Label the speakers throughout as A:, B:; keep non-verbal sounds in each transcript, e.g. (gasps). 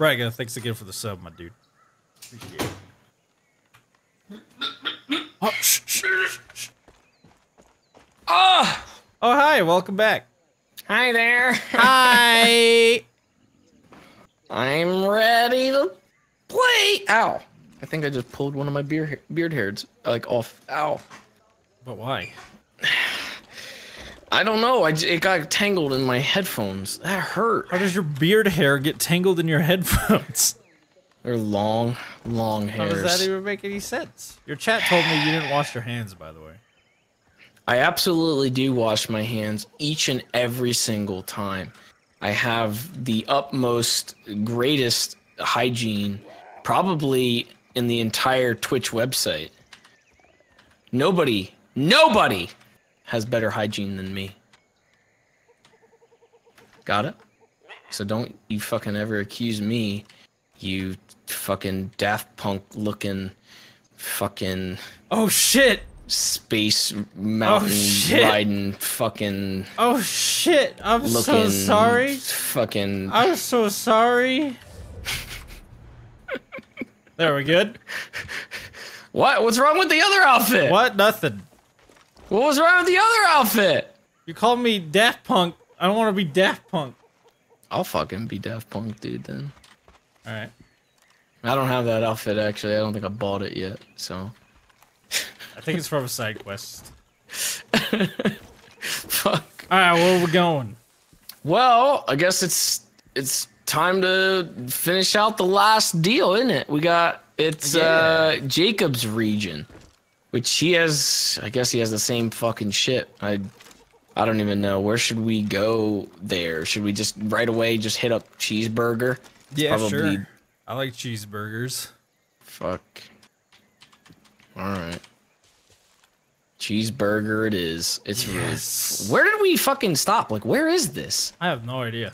A: Braga, thanks again for the sub, my dude. Appreciate it. Oh, shh, shh, shh, shh.
B: Oh,
A: oh, hi, welcome back.
B: hi there.
A: Hi. (laughs)
B: I'm ready to play. Ow. I think I just pulled one of my beard beard hairs like off. Ow.
A: but why?
B: I don't know. I j- it got tangled in my headphones. That hurt.
A: How does your beard hair get tangled in your headphones?
B: They're long, long hairs.
A: How does that even make any sense? Your chat told me you didn't wash your hands, by the way.
B: I absolutely do wash my hands each and every single time. I have the utmost, greatest hygiene, probably in the entire Twitch website. Nobody, nobody has better hygiene than me. Got it? So don't you fucking ever accuse me, you fucking Daft Punk looking fucking
A: Oh shit!
B: space oh, mountain
A: shit.
B: riding fucking
A: Oh shit! I'm so sorry.
B: fucking
A: I'm so sorry. (laughs) there we good.
B: what what's wrong with the other outfit
A: What? Nothing.
B: What was wrong with the other outfit
A: You called me Daft Punk. I don't want to be Daft Punk.
B: i'll fucking be daft punk dude then
A: All right.
B: i don't have that outfit actually i don't think i bought it yet so (laughs)
A: I think it's from a side quest. (laughs)
B: fuck
A: All right, where we going?
B: well i guess it's it's time to finish out the last deal isn't it we got it's uh jacob's region which he has i guess he has the same fucking shit. I i don't even know. Where should we go there? Should we just right away just hit up cheeseburger?
A: Yeah,
B: probably-
A: sure. I like cheeseburgers.
B: fuck. All right cheeseburger it is. It's
A: Yes.
B: really where did we fucking stop? Like where is this?
A: I have no idea.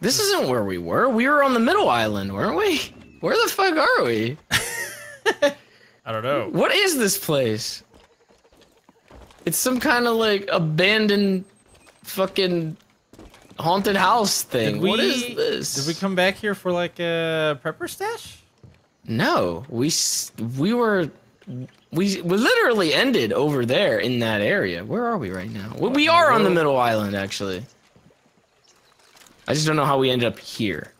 B: this isn't where we were. We were on the middle island weren't we? Where the fuck are we (laughs)
A: I don't know.
B: What is this place? It's some kind of like abandoned fucking haunted house thing.
A: We,
B: what is this?
A: Did we come back here for like a prepper stash?
B: No, we we were we we literally ended over there in that area. Where are we right now? We, we are on the middle island actually. I just don't know how we ended up here.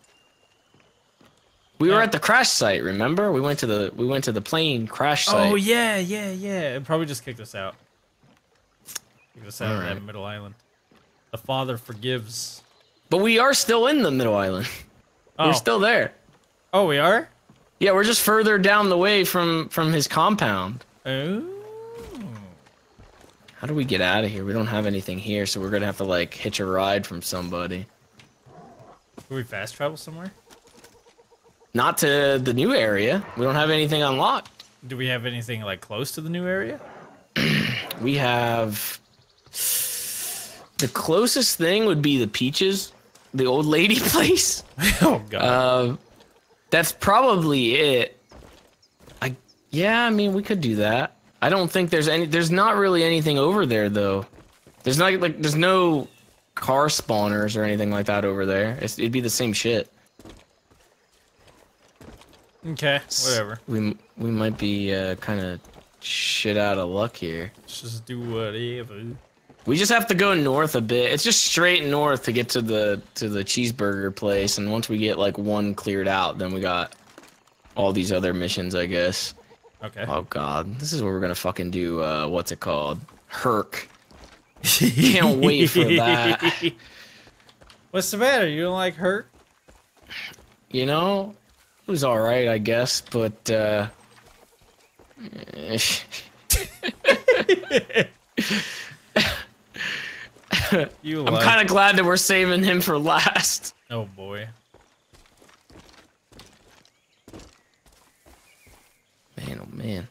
B: We were at the crash site, remember? We went to the we went to the plane crash oh, site.
A: Oh yeah, yeah, yeah. It probably just kicked us out. Kicked us out of that middle island. The father forgives.
B: But we are still in the middle island.
A: Oh,
B: We're still there.
A: oh, we are.
B: Yeah, we're just further down the way from from his compound.
A: Oh.
B: How do we get out of here? We don't have anything here, so we're gonna have to like hitch a ride from somebody.
A: Can we fast travel somewhere?
B: Not to the new area. We don't have anything unlocked.
A: Do we have anything like close to the new area? (clears throat)
B: We have the closest thing would be the Peaches, the old lady (laughs) place. (laughs)
A: oh god.
B: Uh, that's probably it. I yeah, I mean we could do that. I don't think there's any. There's not really anything over there though. There's not like there's no car spawners or anything like that over there. It's, it'd be the same shit.
A: Okay, whatever.
B: We we might be uh, kind of shit out of luck here.
A: Let's just do whatever.
B: We just have to go north a bit. It's just straight north to get to the to the cheeseburger place, and once we get like one cleared out, then we got all these other missions, I guess.
A: Okay.
B: Oh god, this is what we're gonna fucking do. Uh, what's it called? Hurk. Can't wait for that. (laughs)
A: What's the matter? You don't like Hurk?
B: You know, it was all right, I guess, but uh, (laughs)
A: You
B: I'm kind of glad that we're saving him for (laughs) last.
A: Oh boy.
B: Man, oh man,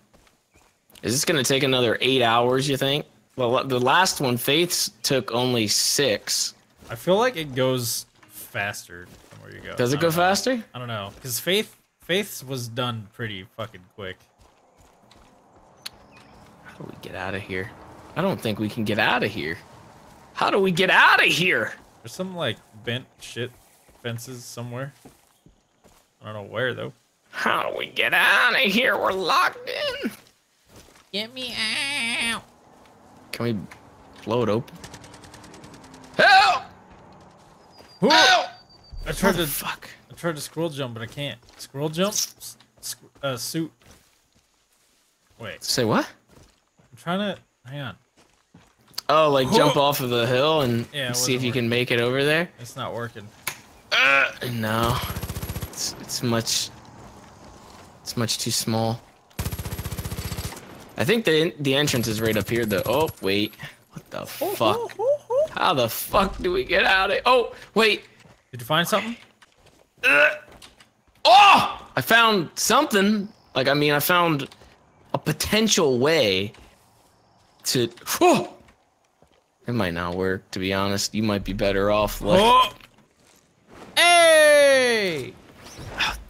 B: is this gonna take another eight hours? You think? Well, the last one, Faith's, took only six.
A: I feel like it goes faster where you go.
B: Does it go
A: don't know.
B: faster?
A: I don't know, cause Faith Faith's was done pretty fucking quick.
B: How do we get out of here? I don't think we can get out of here. How do we get out of here?
A: There's some like bent shit fences somewhere. I don't know where though.
B: How do we get out of here? We're locked in.
A: Get me out.
B: Can we blow it open? Help! Help!
A: I tried to
B: fuck.
A: I tried to scroll jump, but I can't. Scroll jump? Uh, suit. Wait,
B: Say what?
A: I'm trying to. Hang on.
B: Oh, like jump off of the hill and
A: Yeah,
B: see if you can make it over there?
A: It's not working.
B: Uh, no. It's, it's much. It's much too small. I think the the entrance is right up here though. Oh wait, what the fuck? How the fuck do we get out of? Oh wait.
A: Did you find something?
B: Uh, oh! I found something. Like I mean, I found a potential way to. Oh! It might not work. To be honest, you might be better off. Like,
A: Oh! Hey!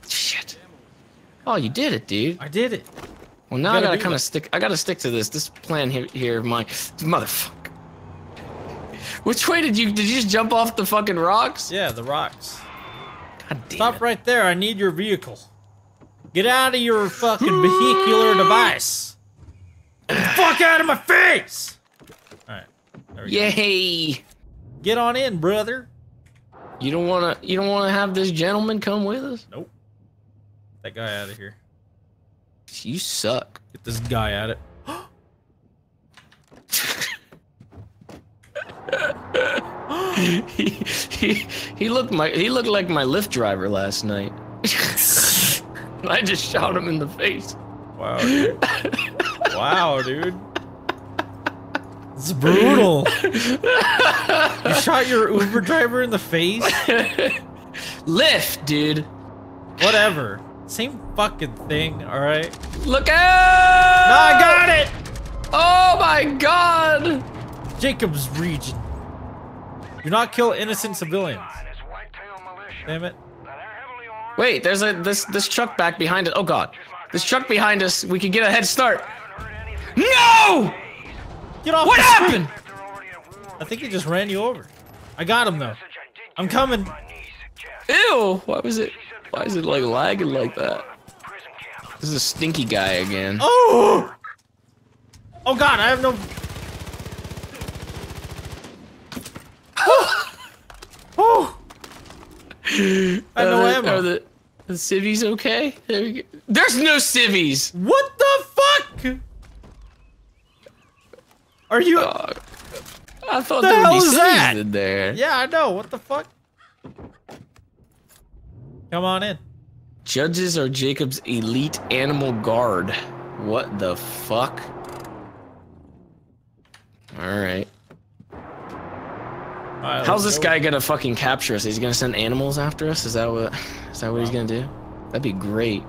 B: shit. Oh, you did it, dude.
A: I did it.
B: Well, now I
A: gotta
B: gotta kind of stick. I gotta stick to this. This plan here, here, my motherfucker. Which way did you? Did you just jump off the fucking rocks?
A: Yeah, the rocks.
B: God damn
A: Stop
B: it.
A: right there. I need your vehicle. Get out of your fucking vehicular (laughs) device. Fuck out of my face! Alright. There we go.
B: Yay!
A: Get on in, brother.
B: You don't wanna. You don't wanna have this gentleman come with us.
A: Nope. That guy out of here.
B: You suck.
A: Get this guy out of it.
B: He, he, he looked my. He looked like my Lyft driver last night. (laughs) I just shot him in the face.
A: Wow, dude. wow, dude. It's brutal. you shot your Uber driver in the face?
B: Lyft, dude.
A: Whatever. Same fucking thing, alright?
B: Look out!
A: No, I got it!
B: Oh my god!
A: Jacob's region. Do not kill innocent civilians. Damn it.
B: Wait, there's a this this truck back behind us. Oh god. This truck behind us, we can get a head start. No!
A: Get off
B: What
A: the
B: happened?
A: I think he just ran you over. I got him though. I'm coming.
B: Ew! Why was it why is it like lagging like that? This is a stinky guy again.
A: Oh! (gasps) Oh god, I have no. Oh! I
B: are the,
A: ammo.
B: Are the, the civvies okay? There. There's no civvies!
A: What the fuck? Are you?
B: Oh, I thought
A: The
B: there would be
A: hell
B: civvies
A: that?
B: in there.
A: Yeah, I know. What the fuck? Come on in.
B: Judges are Jacob's elite animal guard. What the fuck? Alright.
A: Alright,
B: How's this
A: go.
B: guy gonna fucking capture us? Is he gonna send animals after us? Is that what is that what he's gonna do? That'd be great.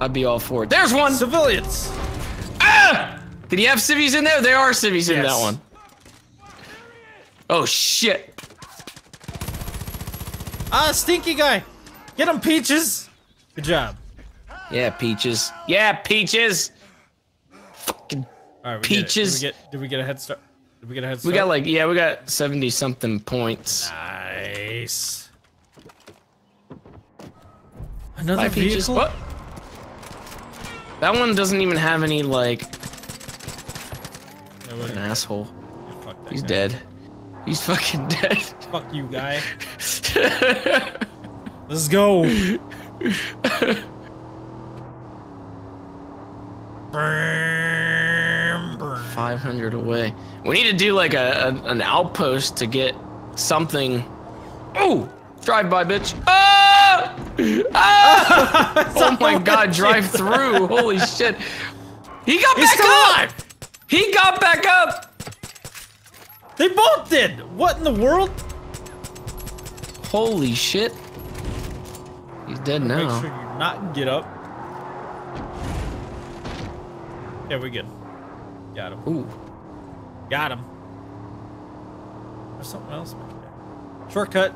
B: I'd be all for it. There's one!
A: Civilians.
B: Ah! Did he have civvies in there? There are civvies in
A: Yes.
B: that one. Oh shit.
A: Ah, stinky guy. Get him, Peaches. Good job.
B: Yeah, Peaches. Yeah, Peaches! Fucking
A: All right,
B: Peaches.
A: Did we get? Did we get a head start? We get a head
B: We got like yeah, we got 70 something points.
A: Nice. Another
B: Bye,
A: vehicle.
B: What? That one doesn't even have any like
A: Yeah,
B: an asshole. He's
A: guy.
B: dead. He's fucking (laughs) dead.
A: Fuck you, guy. (laughs) Let's go. (laughs)
B: 500 away. We need to do like a, a an outpost to get something. Oh, drive by, bitch. Ah! Ah! (laughs) oh my god, (laughs) drive through. Holy shit. He got
A: He's
B: back up. He got back up.
A: They both did. What in the world?
B: Holy shit. He's dead now.
A: Make sure you not get up. Yeah, we good. Got him.
B: Ooh.
A: Got him. There's something else back there. Shortcut.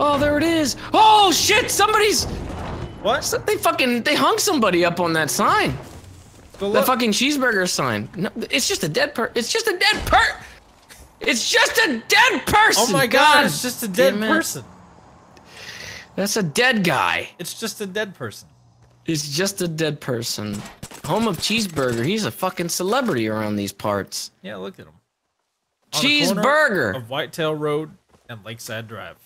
B: Oh, there it is. Oh shit, somebody's
A: What?
B: they fucking they hung somebody up on that sign. The fucking cheeseburger sign. No, it's just a dead per. It's just a dead per. It's just a dead person.
A: oh my god, it's just a dead person.
B: That's a dead guy.
A: It's just a dead person.
B: It's just a dead person. Home of Cheeseburger. He's a fucking celebrity around these parts.
A: Yeah, look at him. On
B: Cheeseburger.
A: Of Whitetail Road and Lakeside Drive.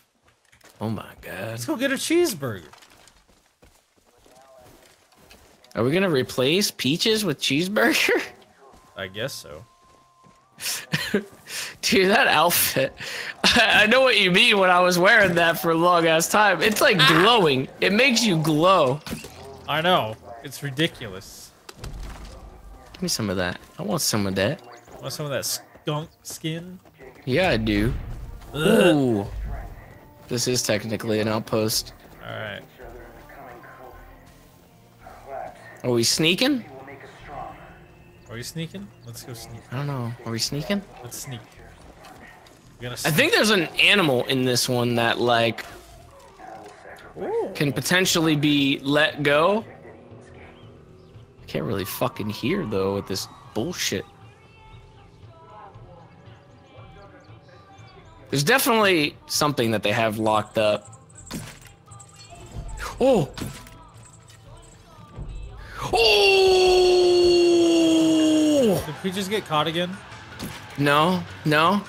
B: Oh my god.
A: Let's go get a cheeseburger.
B: Are we gonna replace peaches with cheeseburger? (laughs)
A: I guess so.
B: Dude, that outfit. (laughs) I know what you mean when I was wearing that for a long ass time. It's like glowing. It makes you glow.
A: I know. It's ridiculous.
B: Give me some of that. I want some of that.
A: Want some of that skunk skin?
B: Yeah, I do.
A: Ugh.
B: Ooh. This is technically an outpost.
A: Alright.
B: Are we sneaking?
A: Are we sneaking? Let's go sneak.
B: I don't know. Are we sneaking?
A: Let's sneak. Gonna
B: I think there's an animal in this one that like can potentially be let go. I can't really fucking hear though with this bullshit. There's definitely something that they have locked up. Oh! Oh!
A: Did we just get caught again?
B: No, no.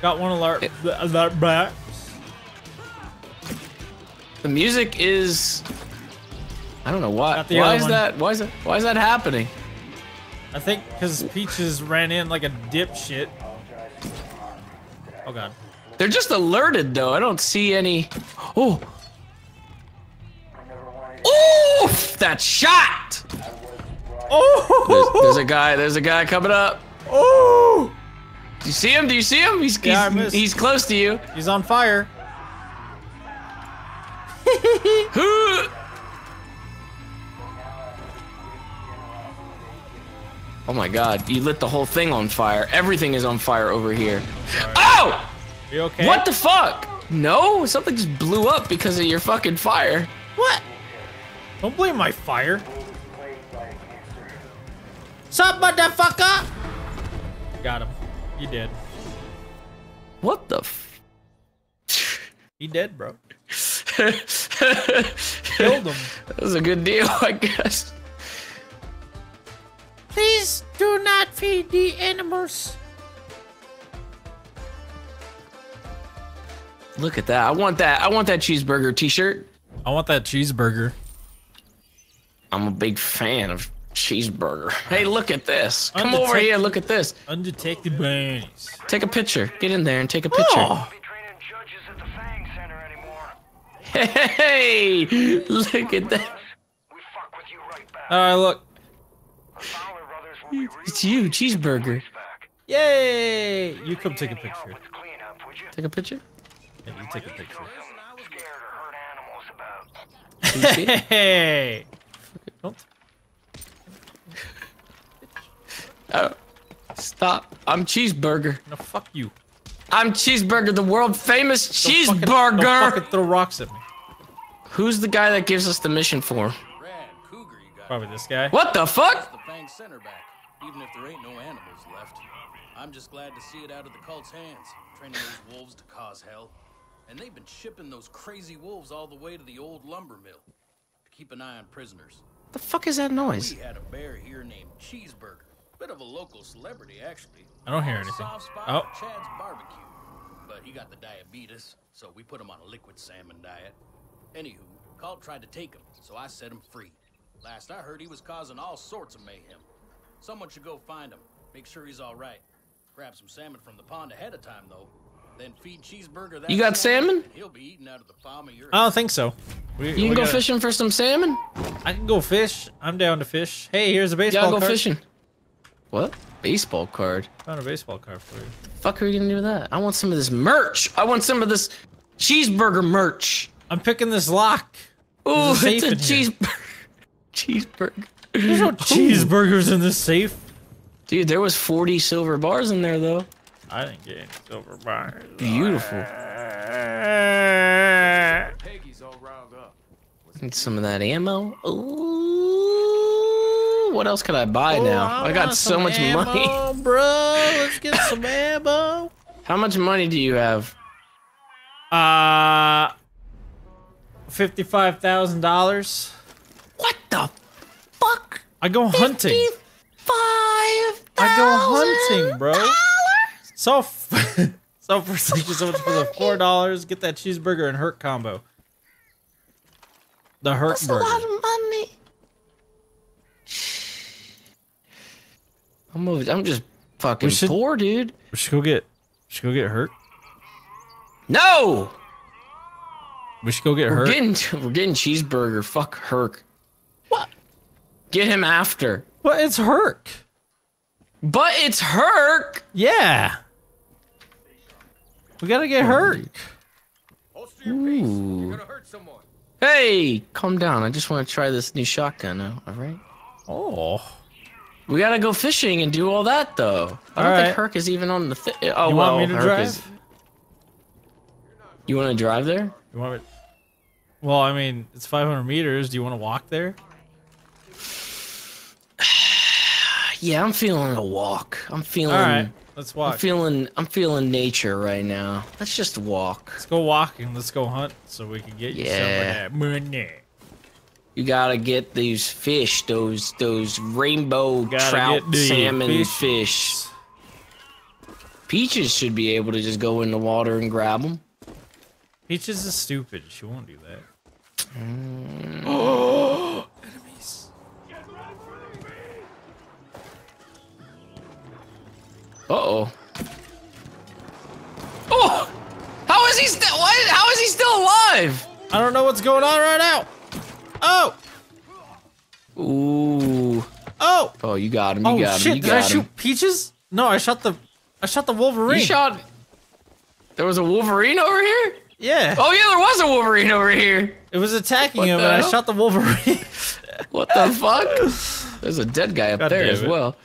A: Got one alert. Alert back.
B: The music is. I don't know why. Why is
A: one.
B: that? Why is that? Why is that happening?
A: I think because Peaches ran in like a dipshit. Oh god.
B: They're just alerted though. I don't see any. Oh. Oh! That shot!
A: Oh!
B: There's, there's a guy. There's a guy coming up.
A: Oh!
B: Do you see him? Do you see him? He's
A: Yeah,
B: he's, he's close to you.
A: He's on fire.
B: Oh my god, you lit the whole thing on fire. Everything is on fire over here. Oh!
A: You okay?
B: What the fuck? No, something just blew up because of your fucking fire.
A: What? Don't blame my fire. Sup, motherfucker? Got him. He dead.
B: What the f-
A: He dead, bro. (laughs)
B: Killed
A: him.
B: That was a good deal, (laughs) I guess.
A: Please do not feed the animals.
B: Look at that. I want that. I want that cheeseburger t-shirt.
A: I want that cheeseburger.
B: I'm a big fan of cheeseburger. Hey, look at this. Come over here. Look at this.
A: Undertake the bunnies.
B: Take a picture. Get in there and take a picture.
A: Oh,
C: be training judges at the Fang Center anymore.
B: Hey, (laughs) look at that.
C: We fuck with you right back.
A: all right, look.
B: It's you, cheeseburger.
A: Yay! You come take a picture.
C: with the cleanup, would you?
B: Take a picture.
A: Yeah, you take a picture.
C: Scared or hurt animals about.
B: Can you see it?
A: Hey! Don't. (laughs)
B: Oh, stop. I'm cheeseburger.
A: No, fuck you.
B: I'm cheeseburger, the world famous
A: Don't fucking-
B: cheeseburger.
A: Don't fucking throw rocks at me.
B: Who's the guy that gives us the mission for?
D: Rad cougar you got.
A: Probably this guy.
B: What the fuck?
D: The Fang Center back, even if there ain't no animals left. I'm just glad to see it out of the cult's hands, training those wolves to cause hell. And they've been shipping those crazy wolves all the way to the old lumber mill to keep an eye on prisoners.
B: The fuck is that noise?
D: We had a bear here named Cheeseburger. Bit of a local celebrity, actually.
A: I don't hear anything.
D: Soft spot
A: Oh.
D: Chad's barbecue. But he got the diabetes, so we put him on a liquid salmon diet. Anywho, Colt tried to take him, so I set him free. Last I heard, he was causing all sorts of mayhem. Someone should go find him, make sure he's all right. Grab some salmon from the pond ahead of time, though. Then feed Cheeseburger that
B: You got salmon?
D: and He'll be eating out of the palm of your
A: I don't think so. We,
B: You can go
A: gotta-
B: fishing for some salmon?
A: I can go fish. I'm down to fish. Hey, here's a
B: Yeah,
A: baseball
B: I'll go
A: card.
B: fishing. What? Baseball card?
A: Found a baseball card for you.
B: Fuck are we gonna do with that? I want some of this merch. I want some of this cheeseburger merch.
A: I'm picking this lock.
B: Ooh, it's a cheeseburger. (laughs) cheeseburger.
A: There's (laughs) no cheeseburgers in this safe.
B: Dude, there was 40 silver bars in there though.
A: I didn't get any silver bars.
B: Beautiful. peggy's all round Need some of that ammo. Ooh, what else could I buy now?
A: Oh,
B: I got so
A: some
B: much money. (laughs)
A: ammo, bro. Let's get some ammo.
B: How much money do you have?
A: Uh, fifty-five thousand dollars.
B: What the fuck?
A: I go hunting.
B: Five.
A: I go hunting, bro. So, (laughs) so for thank you so much for the four dollars. Get that cheeseburger and Hurk combo. The Hurk
B: That's a lot of money. I'm moving. I'm just fucking
A: should-
B: poor, dude.
A: We should go get. We should go get Hurk.
B: No,
A: We should go get
B: we're
A: hurt.
B: getting we're getting cheeseburger. Fuck Hurk. What? Get him after.
A: But it's Hurk.
B: But it's Hurk.
A: Yeah. We gotta get Hurk.
B: Ooh. Hey, calm down. I just want to try this new shotgun now. All right.
A: Oh.
B: We gotta go fishing and do all that though. I don't
A: All
B: think
A: right.
B: Hurk is even on the. Thi- oh
A: You
B: well,
A: want me to
B: Hurk
A: drive?
B: is. You want to drive there?
A: You want me? Well, I mean, it's 500 meters. Do you want to walk there? (sighs)
B: Yeah, I'm feeling a walk. I'm feeling.
A: All right, let's walk.
B: I'm feeling. I'm feeling nature right now. Let's just walk.
A: Let's go walking. Let's go hunt so we can get you some of
B: Yeah.
A: that money.
B: You gotta get these fish, those those rainbow trout, salmon
A: fish.
B: fish. Peaches should be able to just go in the water and grab them.
A: Peaches is stupid. She won't do that. (gasps) (gasps) (gasps)
B: Oh. Oh! Oh! How is he still? Why? How is he still alive?
A: I don't know what's going on right now. Oh,
B: Ooh.
A: oh,
B: Oh, you got him. You
A: oh
B: got him.
A: shit!
B: You
A: Did I shoot Peaches? No, I shot the, I shot the Wolverine.
B: You shot. There was a Wolverine over here.
A: Yeah.
B: Oh yeah, there was a Wolverine over here.
A: It was attacking
B: What
A: him, and I shot the Wolverine.
B: What the fuck? There's a dead guy up
A: God
B: there as well.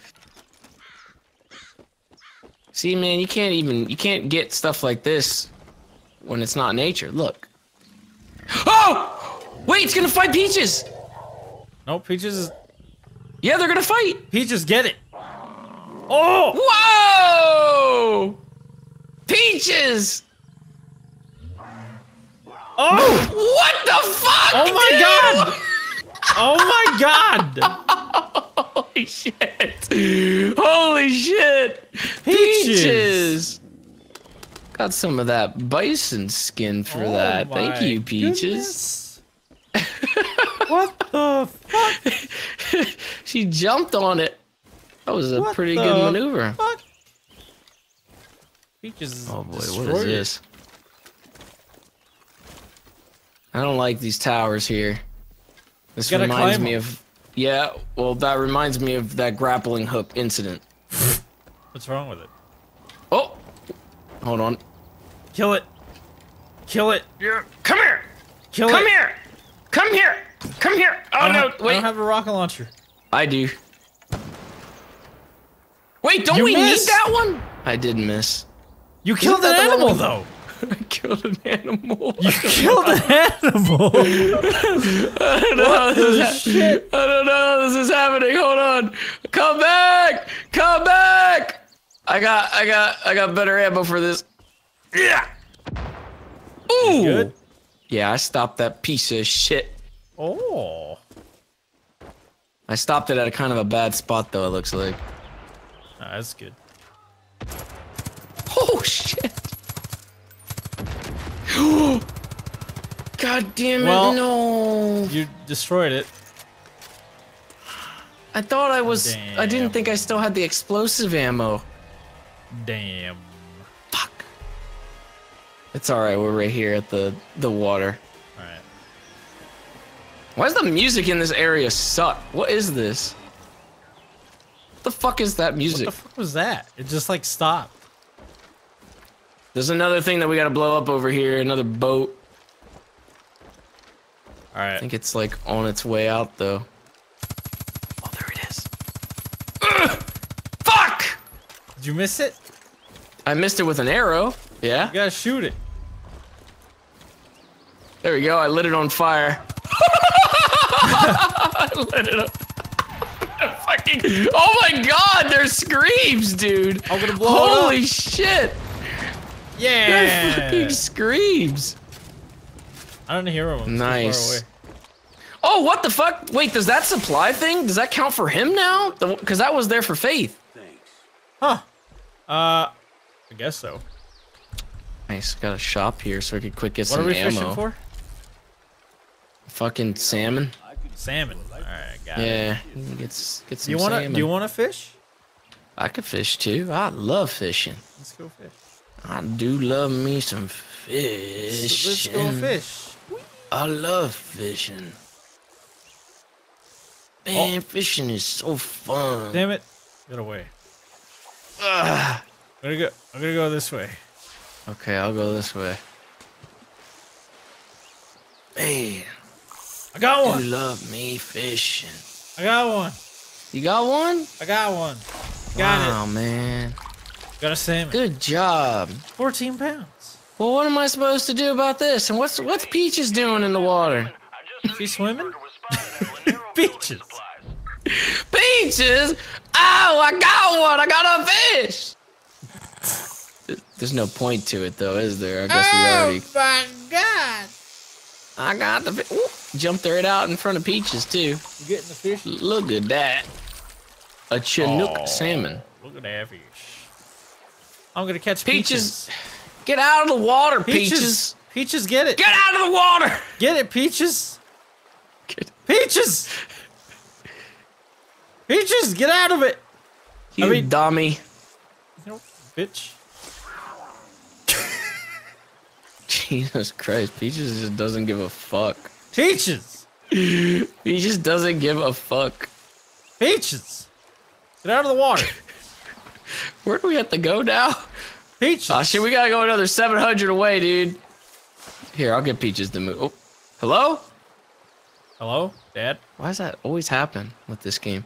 B: See, man, you can't even you can't get stuff like this when it's not nature. Look. Oh! Wait, it's gonna fight Peaches.
A: no, Peaches is
B: Yeah, they're gonna fight.
A: Peaches. Get it. Oh,
B: Whoa! Peaches!
A: oh,
B: What the fuck?
A: oh my
B: dude?
A: god! (laughs) Oh my god! (laughs)
B: Holy shit! Holy shit!
A: Peaches.
B: Got some of that bison skin for
A: Oh
B: that. Thank you, Peaches.
A: what the fuck? (laughs)
B: She jumped on it. That was a
A: What
B: pretty good maneuver.
A: Fuck. Peaches.
B: Oh boy, what
A: destroyed
B: is
A: it.
B: this? I don't like these towers here. This reminds me of yeah. Well, that reminds me of that grappling hook incident.
A: What's wrong with it?
B: Oh, hold on.
A: Kill it. Kill it.
B: Yeah, come here.
A: Kill
B: Come
A: it.
B: Come here! Come here! Come here! Oh no!
A: have, I don't have a rocket launcher.
B: I do. Wait, don't
A: You
B: we
A: missed.
B: need that one? I did miss.
A: You killed
B: that
A: an
B: the one
A: animal,
B: we-
A: though. (laughs)
B: I killed an animal. (laughs)
A: You killed an animal. (laughs)
B: I don't know how this is ha-
A: shit?
B: I don't know how this is happening. Hold on. Come back! Come back! I got, I got, I got better ammo for this. Yeah. Ooh.
A: good?
B: Yeah, I stopped that piece of shit.
A: Oh.
B: I stopped it at a kind of a bad spot, though. It looks like.
A: That's good.
B: Oh shit! (gasps) God damn it!
A: Well-
B: no.
A: You destroyed it.
B: I thought I was. I didn't think I still had the explosive ammo.
A: Damn.
B: Fuck. It's all right. We're right here at the the water.
A: All right.
B: Why does the music in this area suck? What is this? What the fuck is that music?
A: What the fuck was that? It just like stopped.
B: There's another thing that we gotta blow up over here. Another boat.
A: All right.
B: I think it's like on its way out though. Oh, there it is. Ugh! (clears throat) Fuck!
A: Did you miss it?
B: I missed it with an arrow. Yeah.
A: You gotta shoot it.
B: There we go. I lit it on fire. (laughs) I lit it up. (laughs) Fucking. Oh my god, there's screams, dude.
A: I'm gonna blow.
B: Holy shit.
A: Yeah.
B: fucking screams.
A: I don't hear him. I'm
B: Nice.
A: away.
B: Oh, what the fuck? Wait, does that supply thing? Does that count for him now? Because that was there for Faith. Thanks.
A: Huh. Uh, I guess so.
B: Nice. Got a shop here so I could quick get some. ammo.
A: What are we
B: ammo.
A: fishing for?
B: Fucking salmon.
A: Salmon. All right, got it.
B: Yeah. Get s- get
A: Do
B: some
A: you wanna?
B: salmon.
A: Do you wanna fish?
B: I could fish too. I love fishing.
A: Let's go fish.
B: I do love me some
A: Let's
B: fish.
A: go fish.
B: I love fishing. Man, oh. fishing is so fun.
A: Damn it! Get away.
B: Ugh.
A: I'm gonna go. I'm gonna go this way.
B: Okay, I'll go this way. Man,
A: I got one.
B: you love me fishing.
A: I got one.
B: You got one?
A: I got one. Got
B: wow, man.
A: It. Got a salmon.
B: Good job.
A: 14 pounds.
B: Well, what am I supposed to do about this? And what's what's Peaches doing in the water?
A: She swimming? (laughs) Beaches.
B: Peaches! Oh, I got one! I got a fish! There's no point to it, though, is there? I guess we oh, already.
A: Oh my god!
B: I got the fish. Ooh, jumped right out in front of Peaches, too.
A: You getting the fish?
B: Look at that. A Chinook
A: Aw,
B: salmon.
A: Look at that fish. I'm gonna catch
B: Peaches,
A: peaches.
B: get out of the water,
A: Peaches.
B: Peaches.
A: Peaches, get it.
B: Get out of the water!
A: Get it, Peaches.
B: Get-
A: Peaches. Peaches, get out of it.
B: You
A: I mean-
B: dummy.
A: You know, bitch. (laughs)
B: Jesus Christ, Peaches just doesn't give a fuck.
A: Peaches. (laughs)
B: He just doesn't give a fuck.
A: Peaches. Get out of the water. (laughs)
B: Where do we have to go now?
A: Peaches.
B: Oh shit, we gotta go another 700 away, dude. Here, I'll get Peaches to move. Oh, hello?
A: Hello, Dad.
B: Why does that always happen with this game?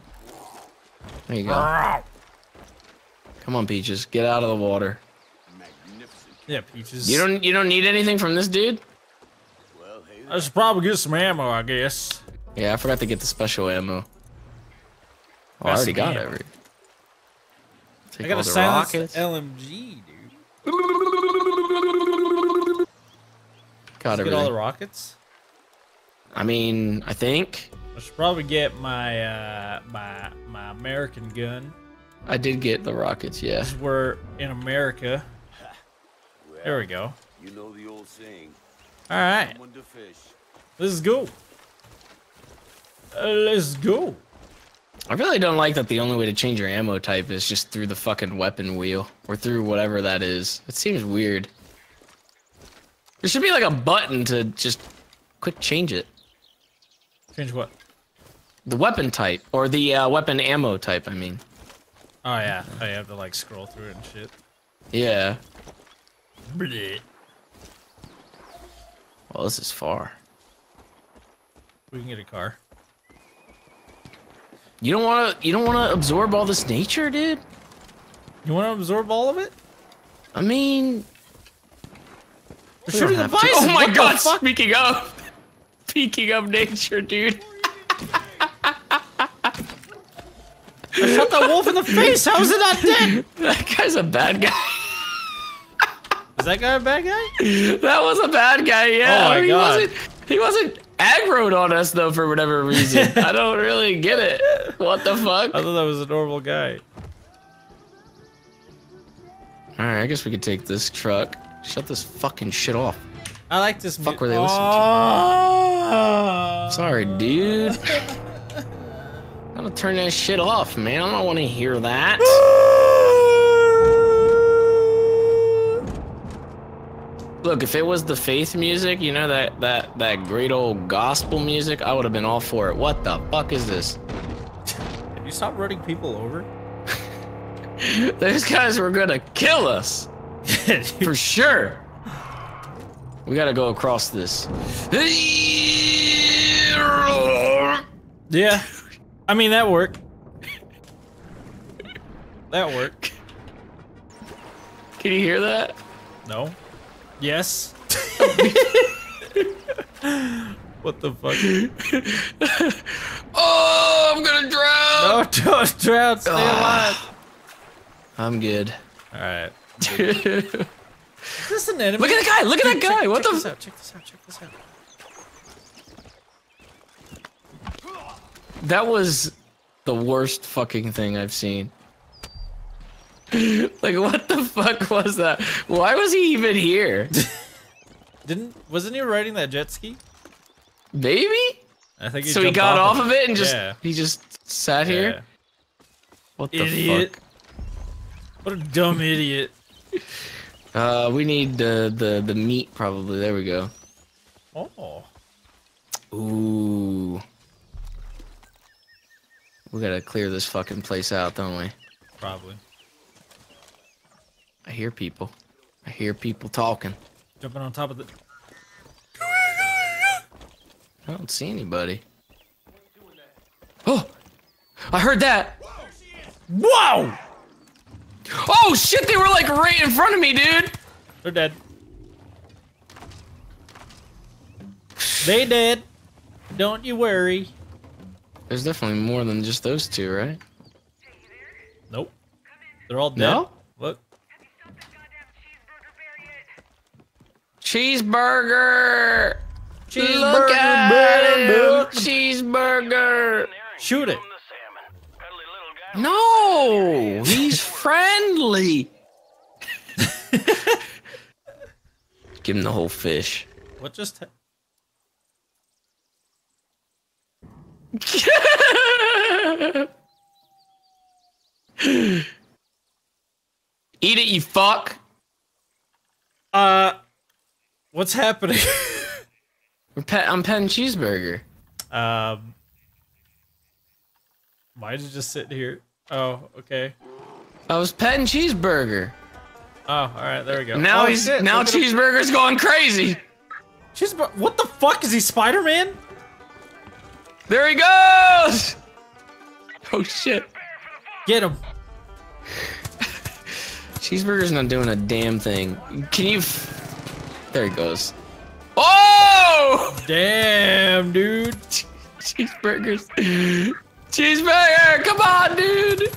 B: There you go. Come on, Peaches, get out of the water.
A: Yeah, Peaches.
B: You don't you don't need anything from this dude?
A: Well, I should probably get some ammo, I guess.
B: Yeah, I forgot to get the special ammo. Oh, I already got
A: ammo.
B: every. Take
A: I got
B: all
A: a
B: the rockets.
A: LMG, dude.
B: Got
A: Get all the rockets.
B: I mean, I think
A: I should probably get my uh my my American gun.
B: I did get the rockets. Yeah.
A: Because we're in America. There we go.
E: You know the old saying,
A: All right,
E: to fish.
A: let's go. Uh, let's go.
B: I really don't like that the only way to change your ammo type is just through the fucking weapon wheel or through whatever that is. It seems weird. There should be like a button to just quick change it.
A: Change what?
B: The weapon type or the uh, weapon ammo type. I mean,
A: Oh yeah, oh, you have to like scroll through it and shit.
B: yeah.
A: Bleh.
B: Well, this is far.
A: We can get a car.
B: You don't want to. You don't want to absorb all this nature, dude.
A: You want to absorb all of it?
B: I mean, we
A: shooting the bison.
B: Oh my
A: what
B: god! Speaking of, (laughs) speaking of nature, dude.
A: I shot that wolf in the face. How is it not dead? (laughs)
B: That guy's a bad guy.
A: Is that guy a bad guy? (laughs)
B: That was a bad guy, yeah.
A: Oh my
B: he
A: God.
B: wasn't he wasn't aggroed on us though for whatever reason. (laughs) I don't really get it. What the fuck?
A: I thought that was a normal guy.
B: Alright, I guess we could take this truck. Shut this fucking shit off.
A: I like this.
B: Fuck were they listening to?
A: Oh.
B: Sorry, dude. (laughs) I'm gonna turn that shit off, man. I don't wanna hear that. (laughs) Look, if it was the faith music, you know that that that great old gospel music, I would have been all for it. What the fuck is this?
A: Have you stopped running people over? (laughs)
B: Those guys were gonna kill us (laughs) for sure. We gotta go across this.
A: yeah. I mean, that worked. That worked.
B: Can you hear that?
A: No. Yes. (laughs) what the fuck? (laughs)
B: Oh, I'm gonna drown.
A: No, don't drown. Stay ah. alive.
B: I'm good.
A: All right. (laughs) Is this an enemy?
B: Look at that guy! Look at that
A: Check-
B: guy! What
A: check
B: the?
A: This out, check this out. Check this out.
B: That was the worst fucking thing I've seen. (laughs) like, what the fuck was that? Why was he even here? (laughs)
A: Didn't wasn't he riding that jet ski?
B: Maybe?
A: I think he
B: So he got off of it and just
A: Yeah.
B: he just sat here.
A: Yeah.
B: What the
A: Idiot.
B: fuck?
A: What a dumb idiot. (laughs)
B: Uh, we need the the the meat probably. There we go.
A: Oh.
B: Ooh. We gotta clear this fucking place out, don't we?
A: Probably.
B: I hear people. I hear people talking.
A: Jumping on top of the.
B: I don't see anybody. Oh! I heard that!
A: Whoa!
B: Oh shit, they were like right in front of me, dude!
A: They're dead. They dead. Don't you worry.
B: There's definitely more than just those two, right?
A: Nope. They're all dead.
B: No?
A: Look.
B: Cheeseburger!
A: Cheeseburger,
B: Look at him! Cheeseburger!
A: Shoot it.
C: From the salmon. Cuddly little guy.
B: No! He's friendly! (laughs) Give him the whole fish.
A: What just? ha- (laughs)
B: Eat it, you fuck!
A: Uh, what's happening?
B: We're pet- I'm petting cheeseburger.
A: um, why did you just sit here? Oh, okay.
B: I was petting cheeseburger.
A: Oh, all right. There we go.
B: Now
A: oh,
B: he's
A: shit,
B: now
A: look at him.
B: cheeseburger's going crazy.
A: Cheeseburger. What the fuck is he, Spider Man?
B: There he goes! Oh shit.
A: Get him.
B: Cheeseburger's not doing a damn thing. Can you? F- there he goes. Oh!
A: Damn, dude.
B: Cheeseburgers. Cheeseburger! Come on, dude!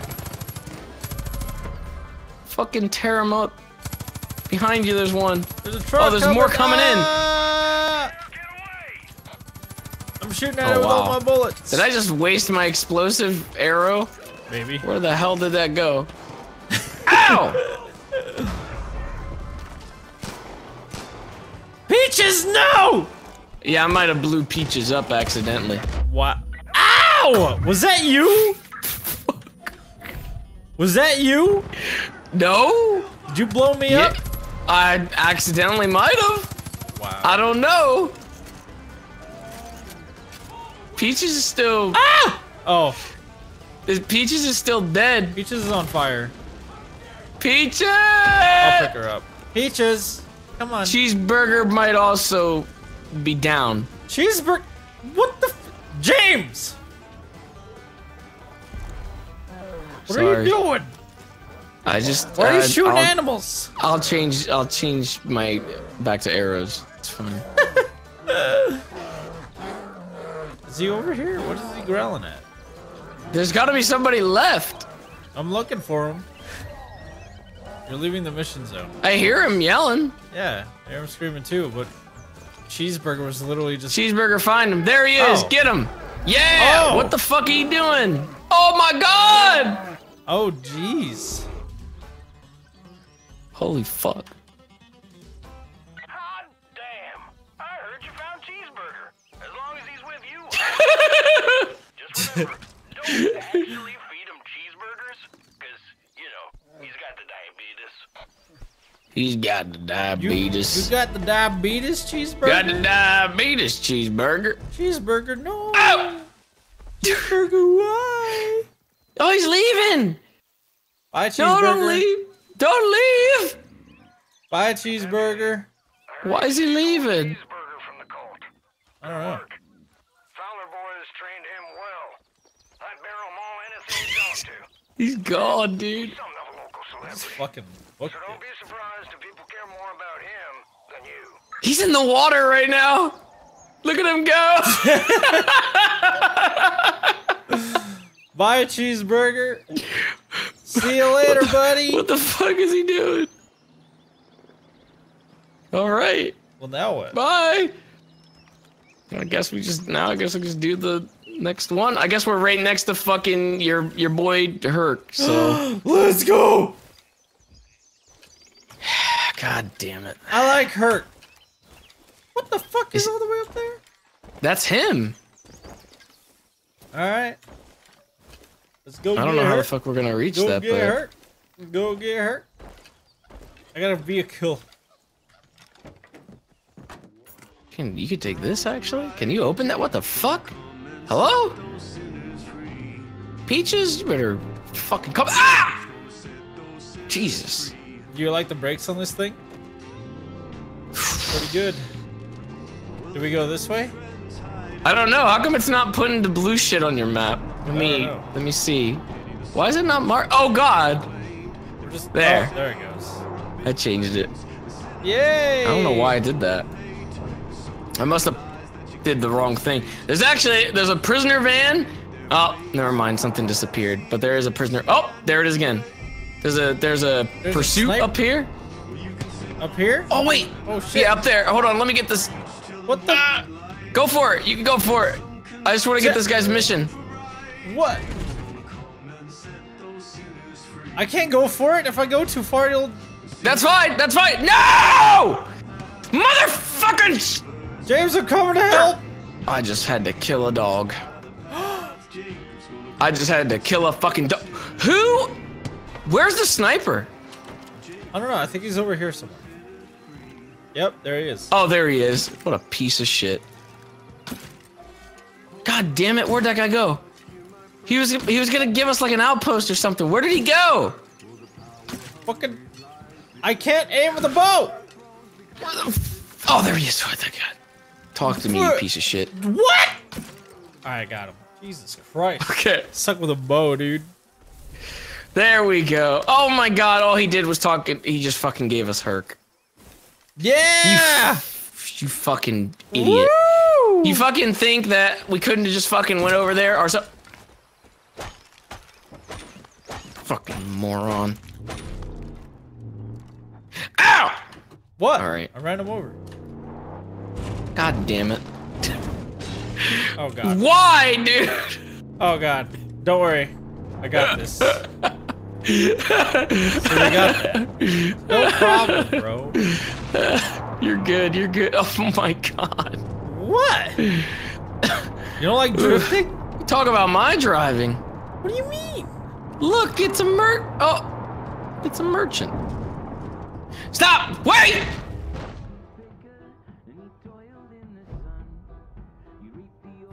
B: Fucking tear him up. Behind you, there's one.
A: There's a truck.
B: there's more coming in.
A: Ah! I'm shooting at
B: Oh,
A: it with all my bullets.
B: Did I just waste my explosive arrow?
A: Maybe.
B: Where the hell did that go? (laughs) Ow!
A: Peaches, no!
B: Yeah, I might have blew Peaches up accidentally.
A: What? Ow! Was that you? Was that you?
B: No?
A: Did you blow me
B: Yeah,
A: up?
B: I accidentally might have.
A: Wow.
B: I don't know. Peaches is still.
A: ah! Oh,
B: Peaches is still dead.
A: Peaches is on fire.
B: Peaches!
A: I'll pick her up. Peaches, come on.
B: Cheeseburger might also be down.
A: Cheeseburger. What the? F- James. What are you doing?
B: I just.
A: Why are you
B: uh,
A: shooting
B: I'll,
A: animals?
B: I'll change. I'll change my back to arrows. It's fine. (laughs)
A: Is he over here? What is he growling at?
B: There's got to be somebody left.
A: I'm looking for him. You're leaving the mission zone.
B: I hear him yelling.
A: Yeah, I hear him screaming too, but Cheeseburger was literally just.
B: Cheeseburger, find him. There he is.
A: Oh.
B: Get him. Yeah.
A: Oh.
B: What the fuck are you doing? Oh my god.
A: Oh, jeez.
B: Holy fuck.
C: Hot damn. I heard you found Cheeseburger. As long as he's with you. (laughs) Just remember, don't actually feed him cheeseburgers, because, you know, he's got the diabetes.
B: He's got the
A: You,
B: diabetes.
A: you got the diabetes cheeseburger?
B: got the diabetes cheeseburger.
A: cheeseburger, no.
B: Ow!
A: Cheeseburger, why?
B: Oh, he's leaving.
A: Bye, cheeseburger.
B: No, don't leave. Don't leave.
A: Bye, cheeseburger.
B: Why is he leaving?
C: Cheeseburger from the cult.
A: I don't know.
C: Fowler boys trained him well. I'd barrel maul anything he talked to.
B: He's gone, dude.
C: Something of a local
A: This
C: celebrity.
A: fucking book.
C: So don't be surprised if people care more about him than you.
B: He's in the water right now. Look at him go. (laughs)
A: Bye, cheeseburger. See you later, buddy.
B: what the fuck is he doing? All right.
A: Well, now what?
B: Bye. I guess we just now. I guess we just do the next one. I guess we're right next to fucking your your boy Hurk. So (gasps)
A: Let's go. (sighs)
B: God damn it.
A: I like Hurk. What the fuck is,
B: Is-
A: all the way up there?
B: That's him.
A: All right. Let's go.
B: I don't know how the fuck we're gonna reach
A: Go
B: that,
A: get
B: but
A: Hurk. Go get Hurk. I got a vehicle.
B: can you could take this actually? Can you open that? What the fuck? Hello? Peaches, you better fucking come. Ah! Jesus.
A: Do you like the brakes on this thing? Pretty good. Do we go this way?
B: I don't know. How come it's not putting the blue shit on your map? Let me let me see. Why is it not marked? Oh God,
A: just
B: There.
A: Oh, there it goes.
B: I changed it.
A: Yay!
B: I don't know why I did that. I must have did the wrong thing. There's actually there's a prisoner van. Oh, never mind. Something disappeared. But there is a prisoner. Oh, there it is again. There's a there's a
A: There's
B: pursuit
A: sniper-
B: up here.
A: Up here?
B: Oh wait.
A: Oh shit!
B: Yeah, up there. Hold on. Let me get this.
A: What the?
B: Go for it. You can go for it. I just want to get this guy's mission.
A: What? I can't go for it. If I go too far, it'll.
B: That's fine. That's fine. No! Motherfucking!
A: James, I'm coming to help.
B: I just had to kill a dog. I just had to kill a fucking dog. Who? Where's the sniper?
A: I don't know. I think he's over here somewhere. Yep, there he is.
B: Oh, there he is. What a piece of shit. God damn it! Where'd that guy go? He was he was gonna give us like an outpost or something. Where did he go?
A: Fucking. I can't aim with the bow.
B: Where the? F- oh, there he is. What the guy? Talk to me, you piece of shit.
A: What? I got him. Jesus Christ.
B: Okay.
A: Suck with a bow, dude.
B: There we go. Oh my god, all he did was talk. He just fucking gave us Hurk.
A: Yeah.
B: You fucking idiot.
A: Woo!
B: You fucking think that we couldn't have just fucking went over there or so? Fucking moron. Ow!
A: What?
B: All right.
A: I ran him over.
B: God damn it.
A: Oh god.
B: Why, dude?
A: Oh god. Don't worry. I got this. (laughs) so we got no problem, bro.
B: You're good, you're good. (laughs) Oh my god.
A: What? You don't like drifting? (laughs)
B: Talk about my driving.
A: What do you mean?
B: Look, it's a mer- Oh, it's a merchant. Stop! Wait!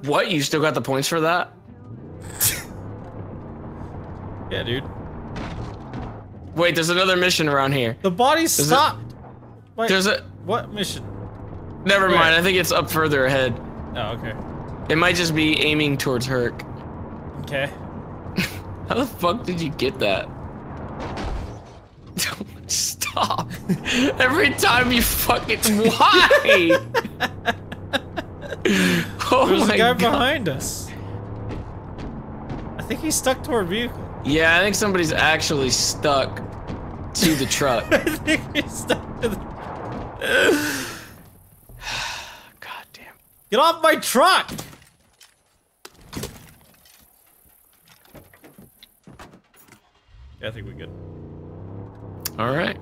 B: What? You still got the points for that? (laughs)
A: Yeah, dude.
B: Wait, there's another mission around here.
A: The body
B: it-
A: stopped. Wait,
B: There's a.
A: what mission?
B: Never
A: Where?
B: mind. I think it's up further ahead.
A: Oh, okay.
B: It might just be aiming towards Hurk.
A: Okay. (laughs)
B: How the fuck did you get that? (laughs) Stop. (laughs) Every time you fucking. Why? oh
A: There's
B: my
A: a guy
B: god.
A: behind us. I think he's stuck to our vehicle.
B: Yeah, I think somebody's actually stuck to the truck. (laughs)
A: I think he's stuck to the. (sighs)
B: God damn.
A: Get off my truck! Yeah, I think we're good.
B: All right.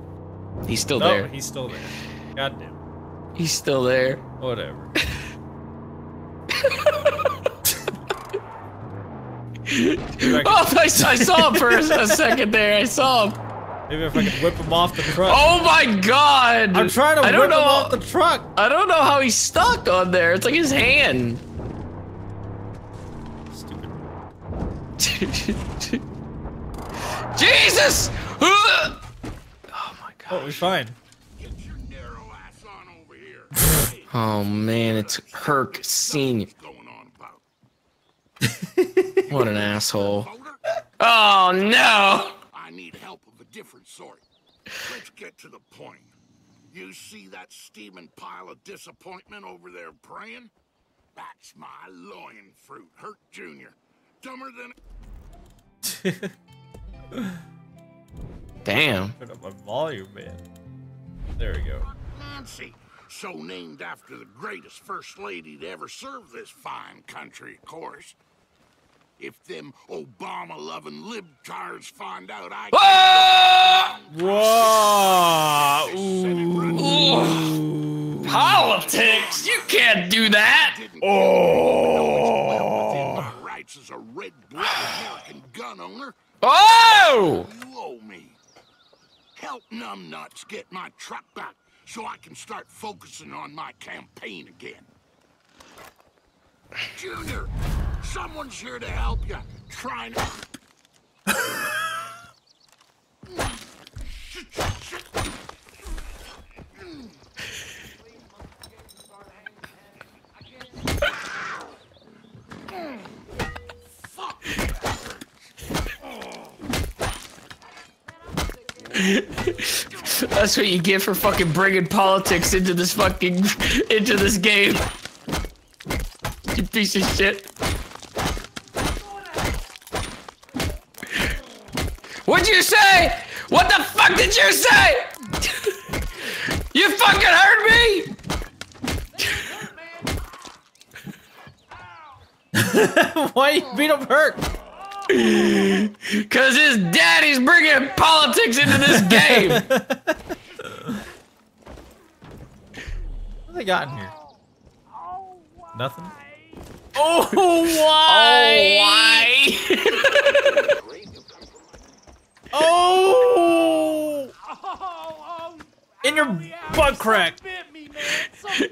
B: He's still
A: No,
B: there.
A: he's still there. God damn.
B: He's still there.
A: Whatever. (laughs) (laughs)
B: Oh, I, I saw him for a (laughs) second there. I saw him.
A: Maybe if I can whip him off the truck.
B: Oh my god!
A: I'm trying to
B: I
A: whip
B: don't
A: him
B: know.
A: off the truck.
B: I don't know how he's stuck on there. It's like his hand.
A: Stupid. (laughs)
B: Jesus! oh my god.
A: Oh, we're fine.
C: Get your narrow ass on over here.
B: Oh man, it's Hurk Senior.
C: What's going on about?
B: What an asshole. Oh no!
C: I need help of a different sort. Let's get to the point. You see that steaming pile of disappointment over there praying? That's my loin fruit, Hurk Jr. Dumber than (laughs)
B: Damn.
A: Turn up my volume, man. There we go.
E: Nancy, so named after the greatest first lady to ever serve this fine country, of course. If them Obama-loving libtards find out I
B: Ah!
A: Whoa!
B: Ooh. Politics? You can't do that.
E: oh. rights as a red-blooded American gun owner,
B: Oh!
E: you owe me. Help numbnuts get my truck back so I can start focusing on my campaign again. Junior, someone's here to help you. Trying to.
B: That's what you get for fucking bringing politics into this fucking into this game. You piece of shit. What'd you say? What the fuck did you say? you fucking heard me? (laughs)
A: Why you beat up Hurk?
B: Cause his daddy's bringing politics into this (laughs) game.
A: What they got in here? Nothing. Oh, (laughs) oh why?
B: Oh,
A: Oh! In your butt crack.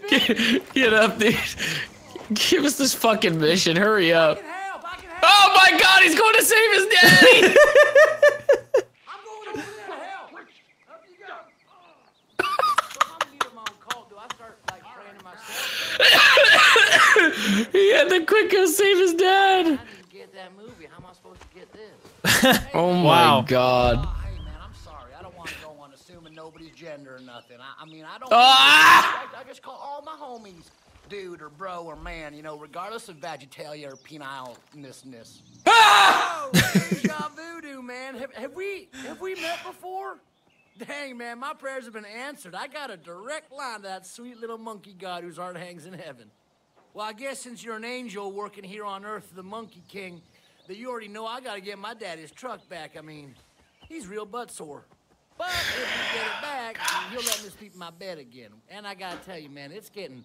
B: Get, get up, dude. Give us this fucking mission. Hurry up. Oh my god, he's going to save his daddy! (laughs) (laughs) he had to quick go save his dad.
F: Get that movie. How am I supposed to get this? (laughs)
B: Oh my
A: Wow.
B: god.
F: Oh, I'm sorry. I don't want to go nobody's gender or nothing. I, I mean, I don't.
B: Ah!
F: I, I just call all my homies dude or bro or man. You know, regardless of vegetalia or penileness.
B: Ah!
F: Oh, (laughs) voodoo, man. Have, have we have we met before? Dang, man, my prayers have been answered. I got a direct line to that sweet little monkey god whose heart hangs in heaven. Well, I guess since you're an angel working here on Earth, the Monkey King, that you already know I gotta get my daddy's truck back. I mean, he's real butt sore. But if we get it back, he'll let me sleep in my bed again. And I gotta tell you, man, it's getting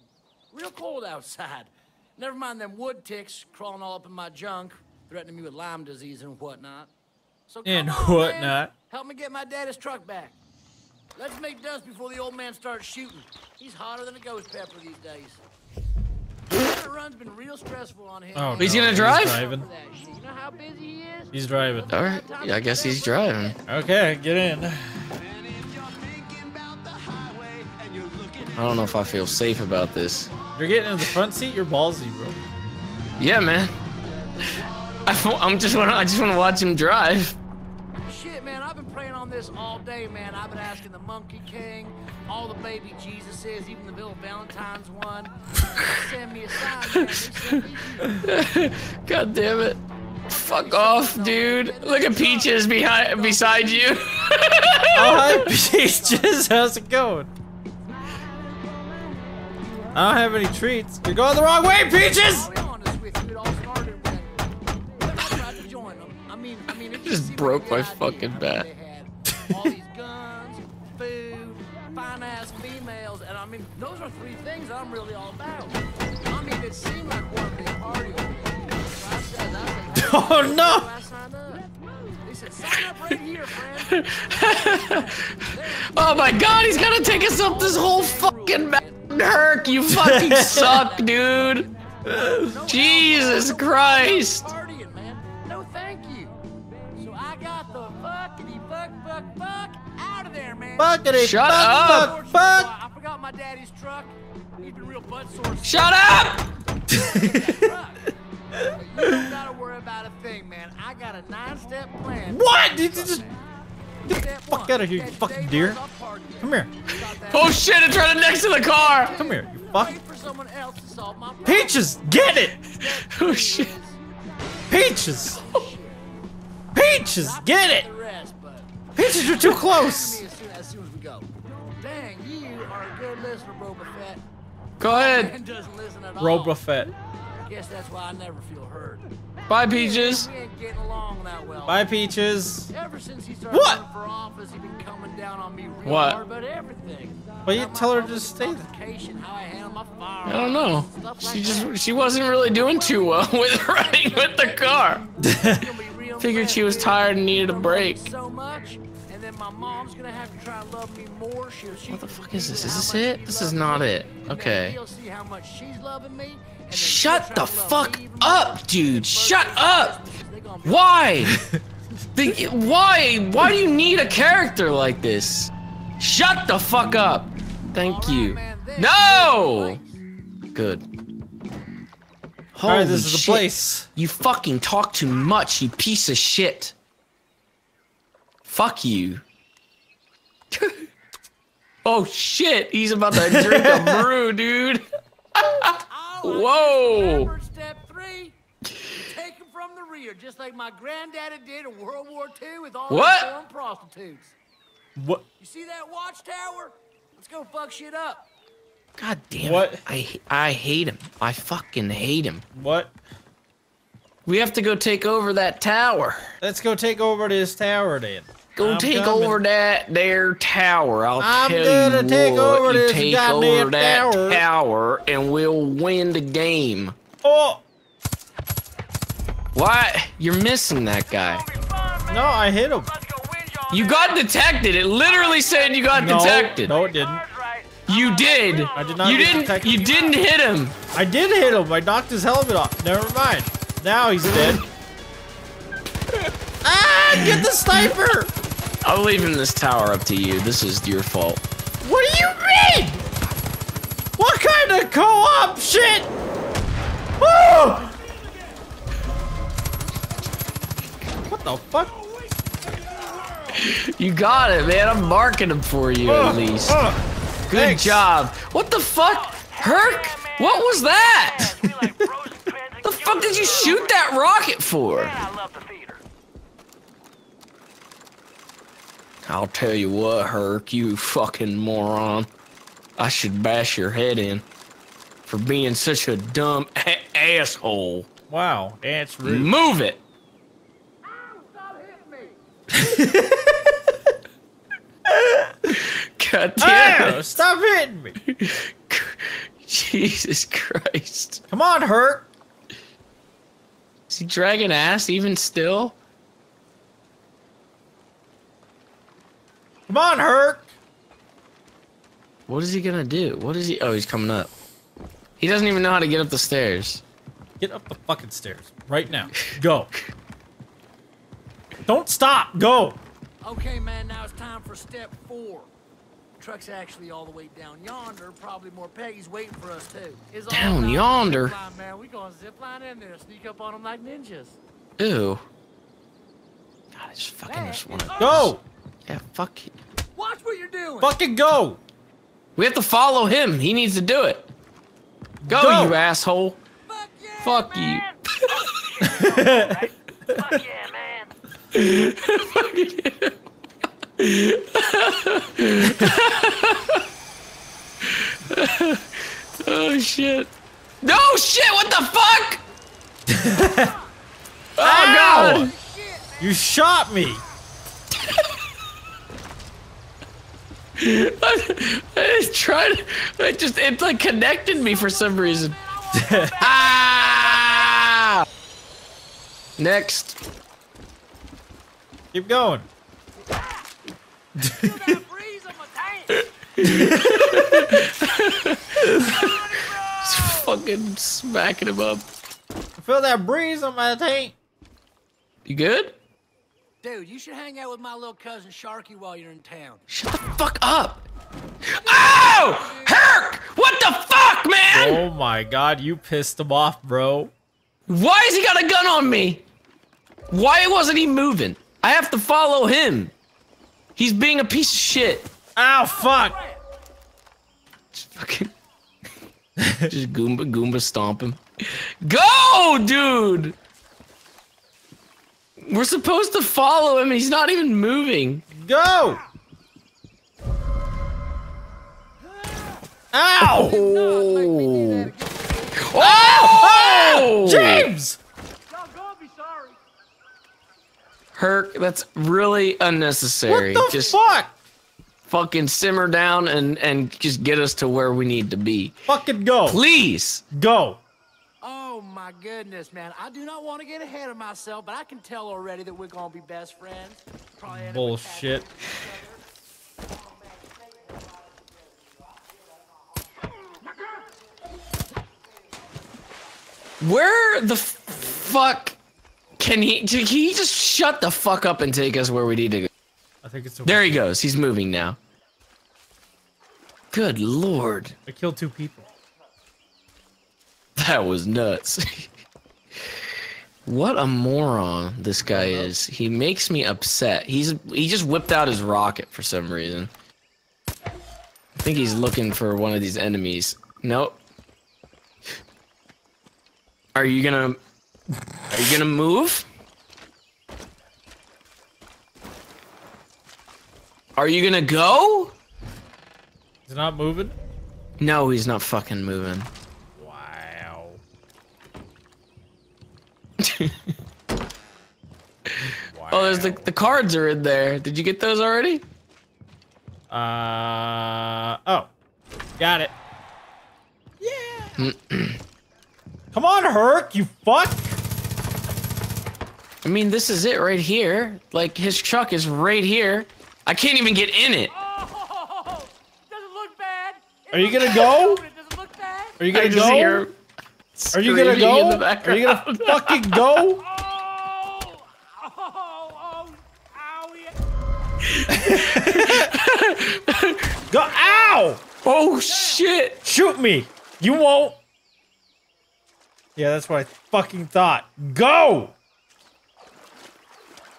F: real cold outside. (laughs) Never mind them wood ticks crawling all up in my junk, threatening me with Lyme disease and whatnot. So
A: And
F: on, man.
A: whatnot.
F: Help me get my daddy's truck back. Let's make dust before the old man starts shooting. He's hotter than a ghost pepper these days. The run's been real stressful on him.
A: Oh,
B: He's
A: no,
B: gonna drive?
A: driving.
F: For that shit. You know how busy he is?
A: He's driving.
B: All right. Yeah, I guess he's driving.
A: Okay, get in.
B: I don't know if I feel safe about this.
A: You're getting in the front seat. You're ballsy, bro.
B: Yeah, man. (laughs) I, am just want I just want to watch him drive.
F: Shit, man, I've been praying on this all day, man. I've been asking the Monkey King, all the baby Jesuses, even the Bill Valentine's one. Send me a sign, man. They sent me you.
B: God damn it. Fuck off, dude. Look at Peaches behind beside you. (laughs)
A: Oh, hi, Peaches. How's it going? I don't have any treats. You're going the wrong way, Peaches!
F: I'll be honest with you, mean, those are three things I'm really all about. I mean, it seemed like one big party over there. So I said, I said,
A: Oh, no.
F: So I signed up. They said, sign up right here, friend. (laughs)
B: oh my god, he's gonna take us up this whole fucking mountain. Hurk, you fucking (laughs) suck, dude. Jesus Christ.
F: Partying. No, thank you. So I got the fuckity fuck fuck fuck out of there, man.
A: Fuckity
B: Shut
A: fuck,
B: up.
A: fuck, fuck.
F: Forgot my daddy's truck. He's been real butt sore.
B: Shut up! (laughs)
F: you don't gotta worry about a thing, man. I got a nine-step plan.
A: What? You just
F: Step
A: fuck
F: one,
A: outta here, you fucking deer.
F: Rose up partying.
A: come here.
B: Oh shit, it's right next to the car.
A: Come here, you fuck.
F: Wait for someone else to solve my problem.
A: Peaches, get it!
B: Oh, oh shit.
A: Peaches! Peaches, get it!
F: The
A: Peaches, you're too (laughs) close!
F: Are a Boba Fett.
B: Go ahead.
F: Man doesn't listen at all.
A: Boba Fett.
F: Guess that's why I never feel heard.
B: Bye, Peaches.
F: We ain't getting along that well.
A: Bye, Peaches.
F: Ever since he started
A: What?
F: running for office, he been coming down on me real
B: What?
F: hard about everything.
A: Well, you tell her to stay there.
F: How I handle my
B: I don't know.
F: Stuff
B: She
F: like
B: just
F: that.
B: she wasn't really doing too well (laughs) with running with the car. (laughs) Figured she was tired and needed a break.
F: So much, and my mom's gonna have to try and love me more. She'll,
B: What the fuck is this? Is this it? This is not it. Okay.
F: He'll see how much she's loving me.
B: Shut the
F: try to love
B: fuck up, dude. Shut up.
F: us, they gonna be-
B: Why? (laughs) The- why? Why do you need a character like this? Shut the fuck up. Thank
F: All right,
B: you.
F: man,
B: No.
F: is the.
B: Good.
A: All right,
B: Holy
A: this is the
B: shit.
A: place.
B: You fucking talk too much, you piece of shit. Fuck you. (laughs) oh shit, he's about to drink a (laughs) brew, dude. (laughs) Whoa.
F: Step three. Take him from the rear, just like my granddaddy did in World War II with all
B: What?
F: the foreign prostitutes.
A: What?
F: You see that watchtower? Let's go fuck shit up.
B: God damn
A: What?
B: it. I, I hate him. I fucking hate him.
A: What?
B: We have to go take over that tower.
A: Let's go take over this tower then.
B: Go
A: I'm
B: take
A: coming.
B: over that there tower. I'll
A: I'm
B: tell
A: gonna
B: you
A: take
B: what,
A: over
B: you
A: this
B: take over that
A: tower.
B: tower and we'll win the game.
A: Oh
B: Why? You're missing that guy.
A: no, I hit him.
B: You got detected. It literally said you got
A: No,
B: detected.
A: no, it didn't.
B: You did.
A: I did not
B: You didn't.
A: detected.
B: You didn't hit him.
A: I did hit him. I knocked his helmet off. Never mind. Now he's dead. (laughs) ah! Get the sniper!
B: I'm leaving this tower up to you. This is your fault.
A: What do you mean? What kind of co-op shit? Oh! What the fuck?
B: You got it, man. I'm marking him for you at least.
A: ugh.
B: Good
A: thanks.
B: job. What the fuck, Hurk? What was that? (laughs) the fuck did you shoot that rocket for?
C: I love the theater.
B: I'll tell you what, Hurk, you fucking moron. I should bash your head in for being such a dumb a- asshole.
A: Wow, that's rude.
B: Move it.
F: Stop hitting me.
B: God oh, damn
A: Ow,
B: it.
A: stop hitting me. (laughs)
B: Jesus Christ.
A: Come on, Hurk.
B: Is he dragging ass even still?
A: Come on, Hurk.
B: What is he gonna do? What is he? Oh, he's coming up. He doesn't even know how to get up the stairs.
A: Get up the fucking stairs right now. Go. Don't stop. Go.
F: Okay, man, now it's time for step four. Truck's actually all the way down yonder. Probably more Peggies waiting for us, too. It's all
B: Down
F: about the
B: yonder?
F: zip line, man. We gonna zip line in there, sneak up on them like ninjas.
B: Ew. God, I just fucking
F: That
B: just wanna.
A: Go.
B: Yeah, fuck. you.
F: Watch what you're doing.
A: Fucking go.
B: We have to follow him. He needs to do it. Go,
A: Go.
B: you asshole.
F: Fuck yeah,
B: Fuck you.
F: man. (laughs)
C: Fuck yeah, man. (laughs)
B: Oh shit. No shit, what the fuck? (laughs) oh
A: Ow!
B: god.
A: You shot me.
B: I tried I just it like connected me for some reason. (laughs) ah! Next.
A: Keep going.
F: Feel that breeze on my tank.
B: Fucking smacking him up.
A: I feel that breeze on my tank.
B: You good?
F: Dude, you should hang out with my little cousin Sharky while you're in town.
B: Shut the fuck up. Oh! Hurk! What the fuck, man?
A: Oh my god, you pissed him off, bro.
B: Why has he got a gun on me? Why wasn't he moving? I have to follow him. He's being a piece of shit.
A: Ow, fuck.
B: Just fucking. (laughs) Just Goomba Goomba stomp him. Go, dude! We're supposed to follow him. And he's not even moving.
A: Go. Ow!
B: Oh! Oh!
A: James!
F: Y'all gonna be sorry.
B: Hurk, that's really unnecessary.
A: What
B: unnecessary.
A: the
B: just
A: fuck?
B: fucking simmer down and and just get us to where we need to be.
A: Fucking go.
B: Please.
A: Go.
F: My goodness, man. I do not want to get ahead of myself, but I can tell already that we're gonna be best friends. Probably end up with
A: Bullshit.
B: Where the f- fuck can he can he just shut the fuck up and take us where we need to go?
A: I think it's
B: There he goes. He's moving now. Good lord.
A: I killed two people.
B: That was nuts. what a moron this guy is. He makes me upset. He's he just whipped out his rocket for some reason. I think he's looking for one of these enemies. Nope. Are you gonna Are you gonna move? Are you gonna go?
A: He's not moving.
B: No, he's not fucking moving.
A: Wow. (laughs)
B: Oh, there's the the cards are in there. Did you get those already?
A: Uh oh, got it. Yeah. (clears throat) Come on, Hurk, you fuck.
B: I mean, this is it right here. Like his truck is right here. I can't even get in it.
F: Oh, (laughs) does it look bad? It
A: Are you gonna
F: bad,
A: go?
F: it? Does it look bad?
A: Are you gonna
B: just
A: go? Are you gonna go? Are you gonna fucking go?
F: Oh, (laughs) oh, oh.
A: Go! Ow! (laughs)
B: Oh shit!
A: Shoot me! You won't. Yeah, that's what I fucking thought. Go!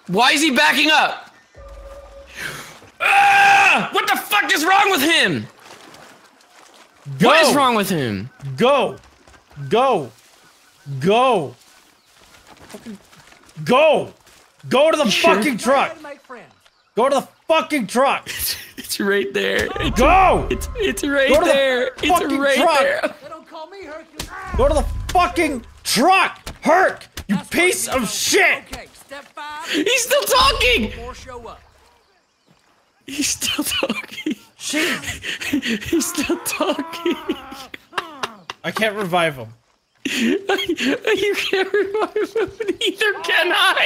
B: Why is he backing up? Ah! What the fuck is wrong with him?
A: Go!
B: What is wrong with him?
A: Go! Go! Go! Fucking go! Go to the (laughs)
B: Sure.
A: fucking truck!
F: Try to make friends.
A: Go to the fucking truck! (laughs)
B: It's right there. It's,
A: Go!
B: it's, it's right
A: Go to the
B: there. It's right
A: truck.
B: there.
F: They don't call me Hercules.
A: Go to the fucking truck! Hurk! You
F: That's
A: piece of
F: you
A: shit!
F: Okay, step five.
B: He's still talking.
F: More show up.
B: He's still (laughs) talking.
A: Shit!
B: He's still talking.
A: I can't revive him. (laughs)
B: you can't revive him. Neither can I.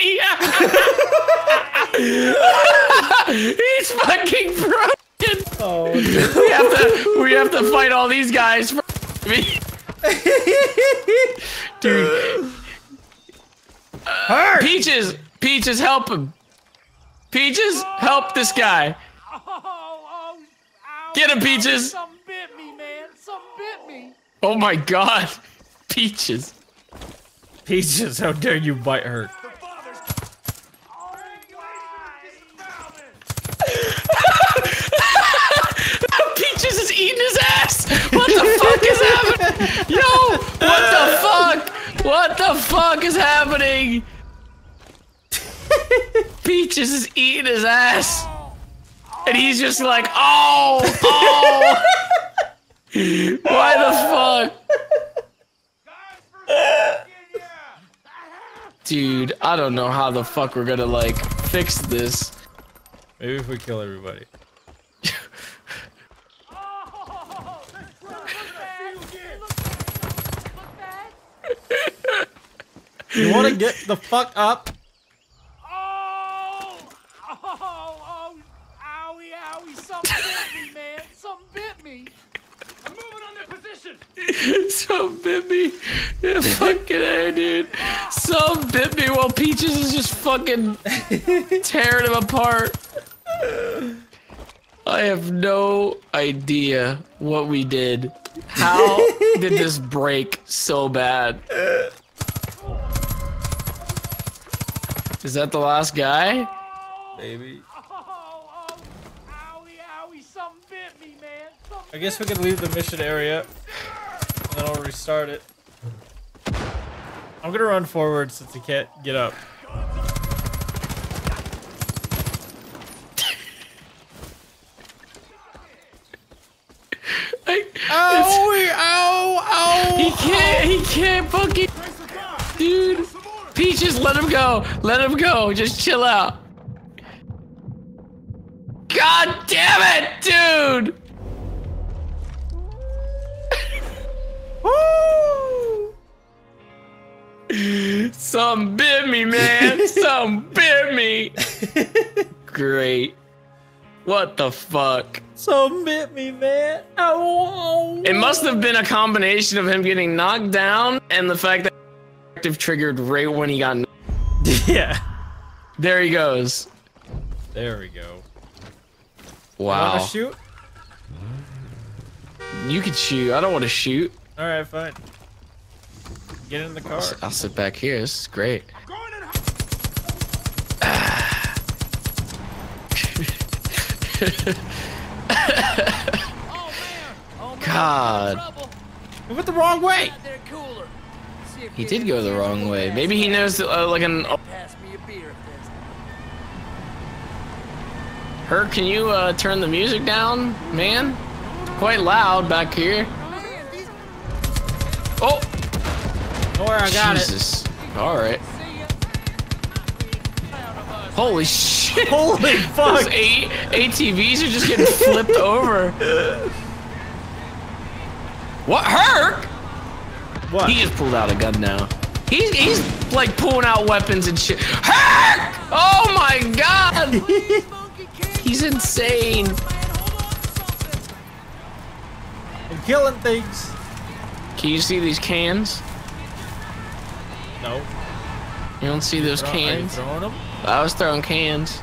B: (laughs) He's fucking broken.
A: Oh,
B: We have to. We have to fight all these guys for me. (laughs) Dude,
A: Hurk!
B: Peaches, Peaches, help him. Peaches, help this guy.
F: Oh, oh, ow.
B: Get him, oh, Peaches.
F: Some bit me, man. Some bit me.
B: Oh my God, (laughs) Peaches.
A: Peaches, how dare you bite her? (laughs) (laughs)
B: Peaches is eating his ass. What the fuck is happening? Yo, what the fuck? What the fuck is happening? Peaches is eating his ass. And he's just like, oh, oh. Why the fuck? Dude, I don't know how the fuck we're gonna like fix this.
A: Maybe if we kill everybody.
F: That's right. Look bad. Look, look bad.
A: You wanna get the fuck up?
F: Oh, oh, oh, owie, owie. Some bit me, man. Some bit me. I'm moving on their position. (laughs)
B: Some bit me. Yeah, fucking A, dude. Some bit me while Peaches is just fucking (laughs) tearing him apart. I have no idea what we did. How (laughs) did this break so bad? Is that the last guy?
A: Baby.
F: Oh, oh, owie, owie. Some bit me, man. Some
A: I guess we can leave the mission area. And then I'll restart it. I'm gonna run forward since he can't get up.
B: Like,
A: Oh, oh, oh.
B: he can't. He can't fucking. Dude, Peaches, let him go. Let him go. Just chill out. God damn it, dude. Some bit me, man. (laughs) Some bit me. Great. What the fuck?
A: So bit me, man. Oh.
B: It must have been a combination of him getting knocked down and the fact that active triggered right when he got. (laughs)
A: Yeah.
B: There he goes.
A: There we go.
B: Wow.
A: Wanna shoot?
B: You could shoot. I don't want to shoot.
A: All right, fine. Get in the car.
B: I'll sit back here. This is great.
F: Oh! Oh!
B: God.
F: Trouble.
A: You went the wrong way.
F: Out there cooler. See if
B: He did go the wrong way. Maybe he knows uh, like an.
F: Pass me a beer if there's
B: Her, can you uh, turn the music down, man? It's quite loud back here.
A: Worry, I got it.
B: Jesus. All right.
F: see ya. Proud of us.
B: Holy shit. (laughs)
A: Holy
B: Those
A: fuck!
B: A- ATVs are just getting flipped (laughs) over. What? Hurk?
A: What?
B: He just pulled out a gun now. He's, he's like pulling out weapons and shit. Hurk! Oh my god! (laughs) He's insane.
F: man, hold on to something.
A: I'm killing things.
B: Can you see these cans?
A: No.
B: You don't see those
A: Throw- you
B: cans?
A: throwing them?
B: I was throwing cans.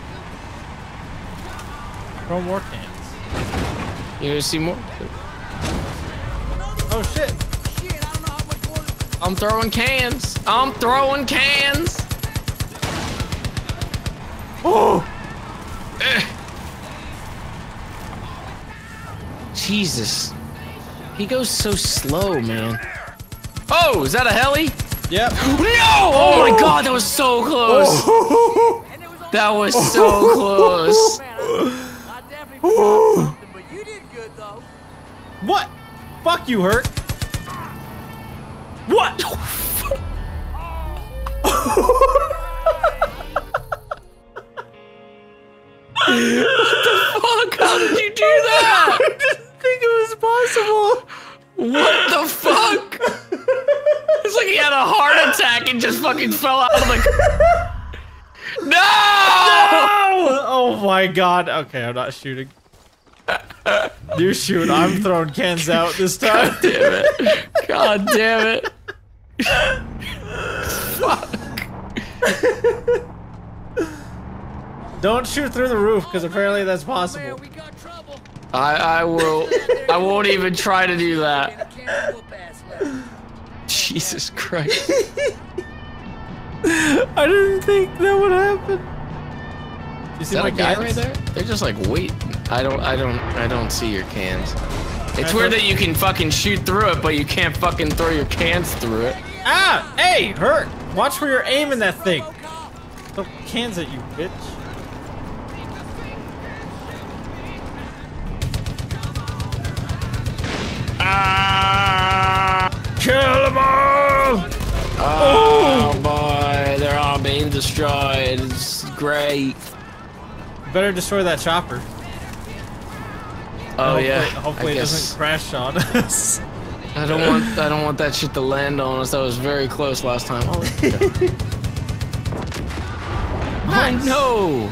A: Throw more cans.
B: You gonna see more?
A: Oh shit!
F: Shit, I don't know how much more.
B: I'm throwing cans. I'm throwing cans.
A: Oh! Eh.
B: Jesus. He goes so slow, man. Oh, is that a heli?
A: Yep.
B: No! Oh my oh! god, that was so close.
F: And it was all
B: That was oh. so close.
F: man. I, I definitely forgot something, but you did good.
A: What? Fuck you, Hurk. What? (laughs)
B: what the Fuck, how did you do that? (laughs)
A: I didn't think it was possible.
B: What the fuck? It's like he had a heart attack and just fucking fell out of the. No!
A: Oh! (laughs) Oh my god. Okay, I'm not shooting. You shoot. I'm throwing cans out this (laughs) time.
B: God Damn it. God damn it. Fuck.
A: Don't shoot through the roof, because apparently that's possible.
F: Man, we got trouble.
B: I, I will. I won't even try to do that.
F: a can whoop ass (laughs) left.
B: Jesus Christ.
A: I didn't think that would happen. You
B: Is
A: see
B: that
A: my
B: a guy
A: cans?
B: right there? They're just like, wait. I don't, I don't, I don't see your cans. It's
A: I
B: weird that you can fucking shoot through it, but you can't fucking throw your cans through it.
A: Ah! Hey, Hurk! Watch where you're aiming that thing. Throw cans at you, bitch. Kill them all!
B: Oh boy, they're all being destroyed. It's great.
A: Better destroy that chopper.
B: Oh
A: hopefully,
B: yeah.
A: Hopefully
B: I
A: it
B: guess
A: doesn't crash on us.
B: I don't want, I don't want that shit to land on us. That was very close last time. Oh, (laughs)
A: Nice.
B: no!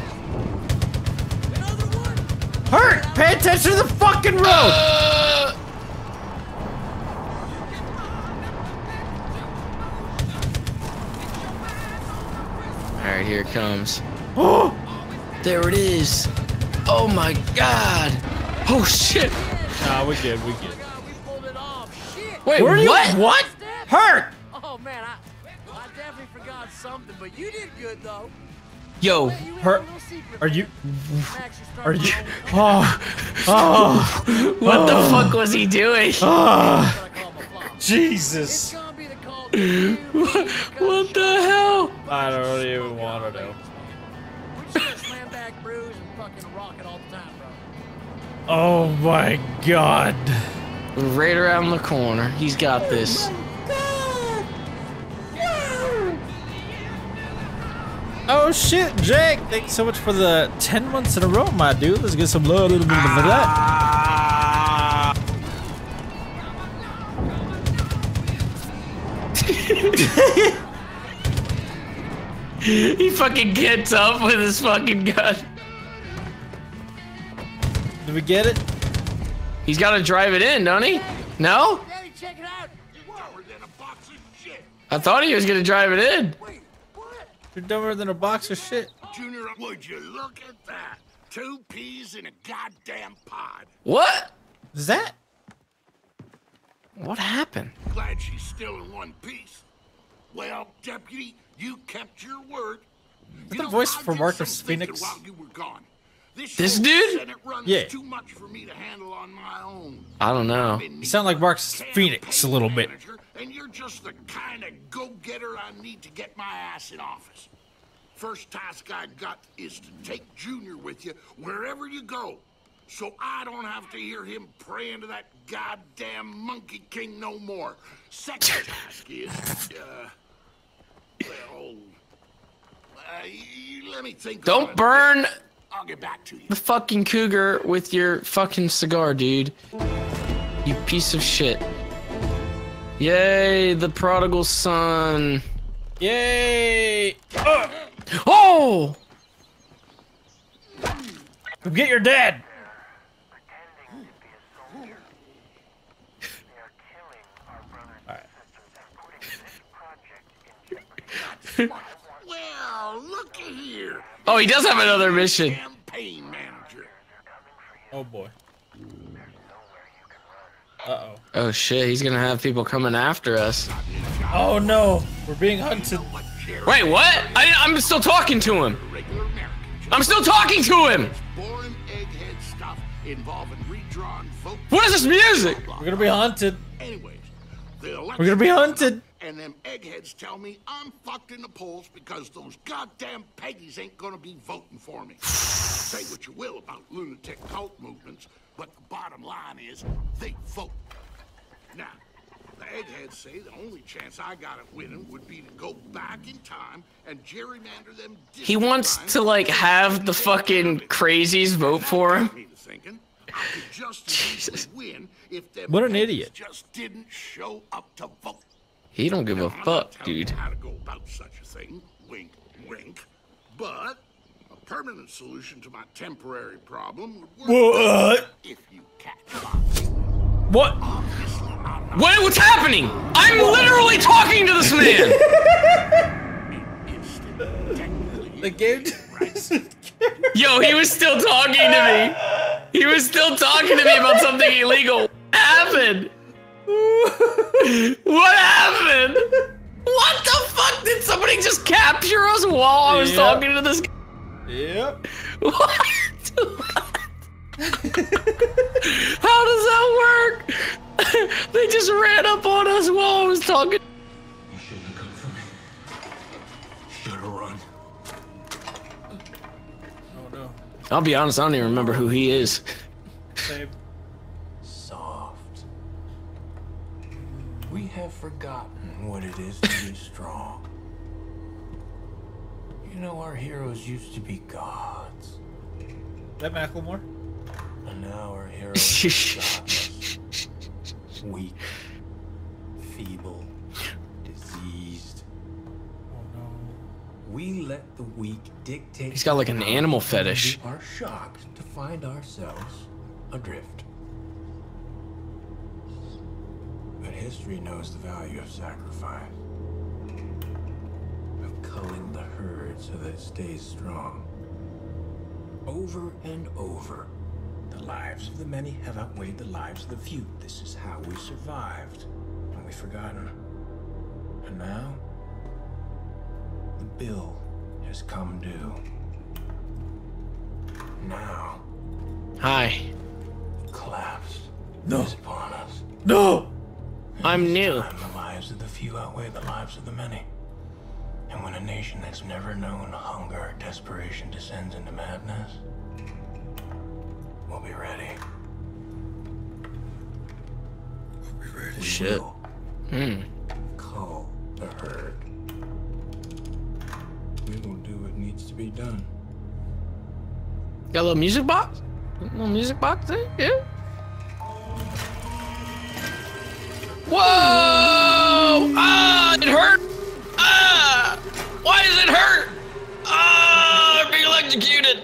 A: Hurk! Pay attention to the fucking road!
B: Uh, Alright, here it comes. (gasps)
A: Oh!
B: There it is. Oh my god. Oh shit.
A: Nah, we good, we good.
F: God, we pulled it off. Shit.
B: Wait,
A: Where are you?
B: what?
A: What? Hurk!
F: Oh man, I, I definitely forgot something, but you did good though.
B: Yo,
F: You
A: Her-
F: a little secret.
A: Are you? Are you? (laughs)
F: Oh. (laughs)
A: oh! Oh!
B: what the oh. fuck was he doing?
A: Oh.
F: Gonna call my flop. It's
A: Jesus!
F: Gonna be the call to you.
B: What the hell?
A: I don't even want to know.
F: We just gonna slam back brews and fucking rock it all the time, bro.
A: Oh my god!
B: right around the corner. He's got this.
A: Oh shit, Jake! Thanks so much for the 10 months in a row, my dude. Let's get some love, a little bit of that. Ah. (laughs)
B: He fucking gets up with his fucking gun.
A: Did we get it?
B: He's got to drive it in, don't he? No?
F: Daddy, check it out.
E: Dumber than a box of shit.
B: I thought he was gonna drive it in.
F: Wait.
A: You're dumber than a box of shit.
E: Junior, would you look at that? Two peas in a goddamn pod.
B: What?
A: Is that?
B: What happened?
E: Glad she's still in one piece. Well, deputy, you kept your word. You
A: the
E: know,
A: voice for Marcus Phoenix?
E: While you were gone. This,
B: This dude?
A: Yeah.
E: too much for me to handle on my own.
B: I don't know.
A: You sound like Marcus Phoenix a little bit.
E: Manager, and you're just the kind of go-getter I need to get my ass in office. First task I got is to take Junior with you wherever you go, so I don't have to hear him praying to that goddamn Monkey King no more. Second (laughs) task is, uh, well, uh, let me think.
B: Don't
E: it.
B: burn
E: I'll get back to you.
B: the fucking cougar with your fucking cigar, dude. You piece of shit. Yay, the prodigal son.
A: Yay!
B: Oh!
A: Go get your dad!
E: Well, looky here.
B: Oh, he does have another mission.
E: Campaign manager.
A: Oh boy. Uh-oh.
B: Oh shit, he's gonna have people coming after us.
A: Oh no! We're being hunted.
B: Wait, what? I, I'm still talking to him. I'm still talking to him.
E: boring egghead stuff involving redrawn vote.
B: What is this music?
A: We're gonna be hunted.
E: Anyways,
A: We're gonna be hunted.
E: And them eggheads tell me I'm fucked in the polls because those goddamn Peggies ain't gonna be voting for me. Say what you will about lunatic cult movements, but the bottom line is they vote. Now, the eggheads say the only chance I got at winning would be to go back in time and gerrymander them.
B: He wants to like have the fucking crazies vote for him.
E: Me to thinking, I could just as win if them
A: What an idiot.
E: Just didn't show up to vote.
B: He don't give a
E: I'm
B: fuck,
E: telling
B: dude.
E: How to go about such a thing? Wink, wink. But a permanent solution to my temporary problem would work
A: What?
E: Uh, if you catch my
A: What?
E: Obviously, I'm not
B: What, what's happening? I'm literally talking to this man. (laughs)
E: instant. Technically,
A: The game. (laughs)
B: Yo, he was still talking to me. He was still talking to me about something illegal. What happened? (laughs) What happened? What the fuck? Did somebody just capture us while I was
A: Yep.
B: talking to this guy?
A: yep. (laughs)
B: What? How does that work? (laughs) they just ran up on us while I was talking.
G: You shouldn't have come for me. Should have run.
A: Oh no.
B: I'll be honest, I don't even remember who he is.
A: Same.
G: Soft. We have forgotten what it is to be strong. You know, our heroes used to be gods,
A: That Macklemore?
G: and now our (laughs) heroes are godless, weak, feeble, diseased.
A: Oh no.
G: We let the weak dictate.
B: He's got like an animal fetish.
G: We are shocked to find ourselves adrift. But history knows the value of sacrifice. Of culling the herd so that it stays strong. Over and over, the lives of the many have outweighed the lives of the few. This is how we survived. And we've forgotten. And now, the bill has come due. Now,
B: Hi,
G: collapse
A: No.
G: is upon us.
A: No!
B: I'm new.
G: And the lives of the few outweigh the lives of the many. And when a nation that's never known hunger or desperation descends into madness, we'll be ready.
B: We'll
G: Be ready. Shit.
B: Hmm.
G: Call the herd. We will do what needs to be done.
B: Got a little music box? A little music box there? Yeah. Whoa! Ah, it hurt! Ah! Why does it hurt? Ah, I'm being electrocuted!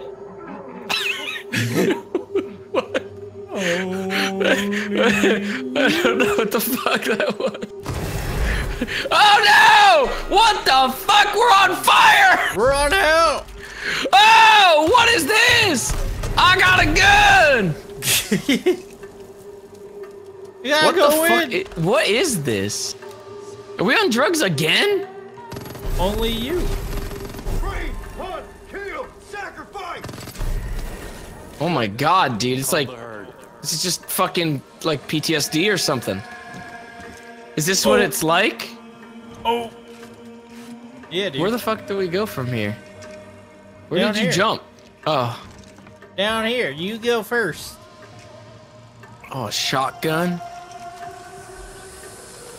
B: what? (laughs) Oh. I don't know what the fuck that was. Oh no! What the fuck? We're on fire!
A: Run out!
B: Oh, what is this? I got a gun! (laughs)
A: You gotta
B: What
A: go
B: the fuck?
A: in.
B: i- what is this? Are we on drugs again?
A: Only you.
F: Free, hunt, kill, sacrifice.
B: Oh my god, dude. It's like this is just fucking like PTSD or something. Is this what
A: Oh.
B: it's like?
A: Oh. Yeah, dude.
B: Where the fuck do we go from here? Where
A: Down
B: did you
A: here.
B: jump? Oh,
A: Down here. You go first.
B: oh, a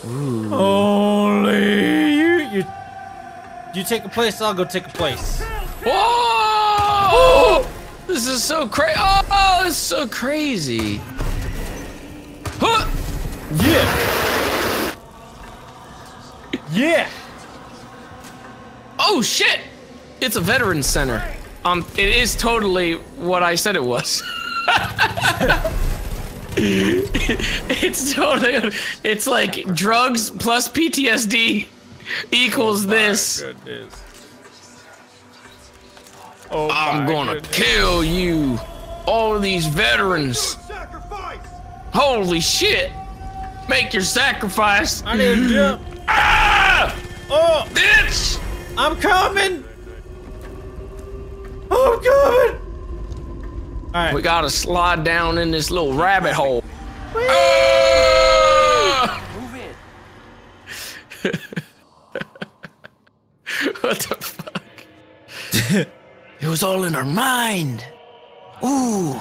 B: shotgun.
A: Only you. You. You take a place. I'll go take a place.
B: Whoa! This is so crazy. Oh, oh, this is so crazy. Huh!
A: Yeah. Yeah.
B: Oh shit! It's a veteran center. Um, it is totally what I said it was. (laughs) (laughs) it's totally. It's like drugs plus PTSD equals this.
A: Goodness. Oh
B: I'm gonna
A: goodness.
B: kill you, all of these veterans. Holy shit! Make your sacrifice.
A: I need to jump. (laughs)
B: Ah!
A: Oh,
B: Bitch!
A: I'm coming. I'm coming. All right.
B: We gotta slide down in this little rabbit hole. Ah! (laughs) what the fuck? it was all in our mind. Ooh.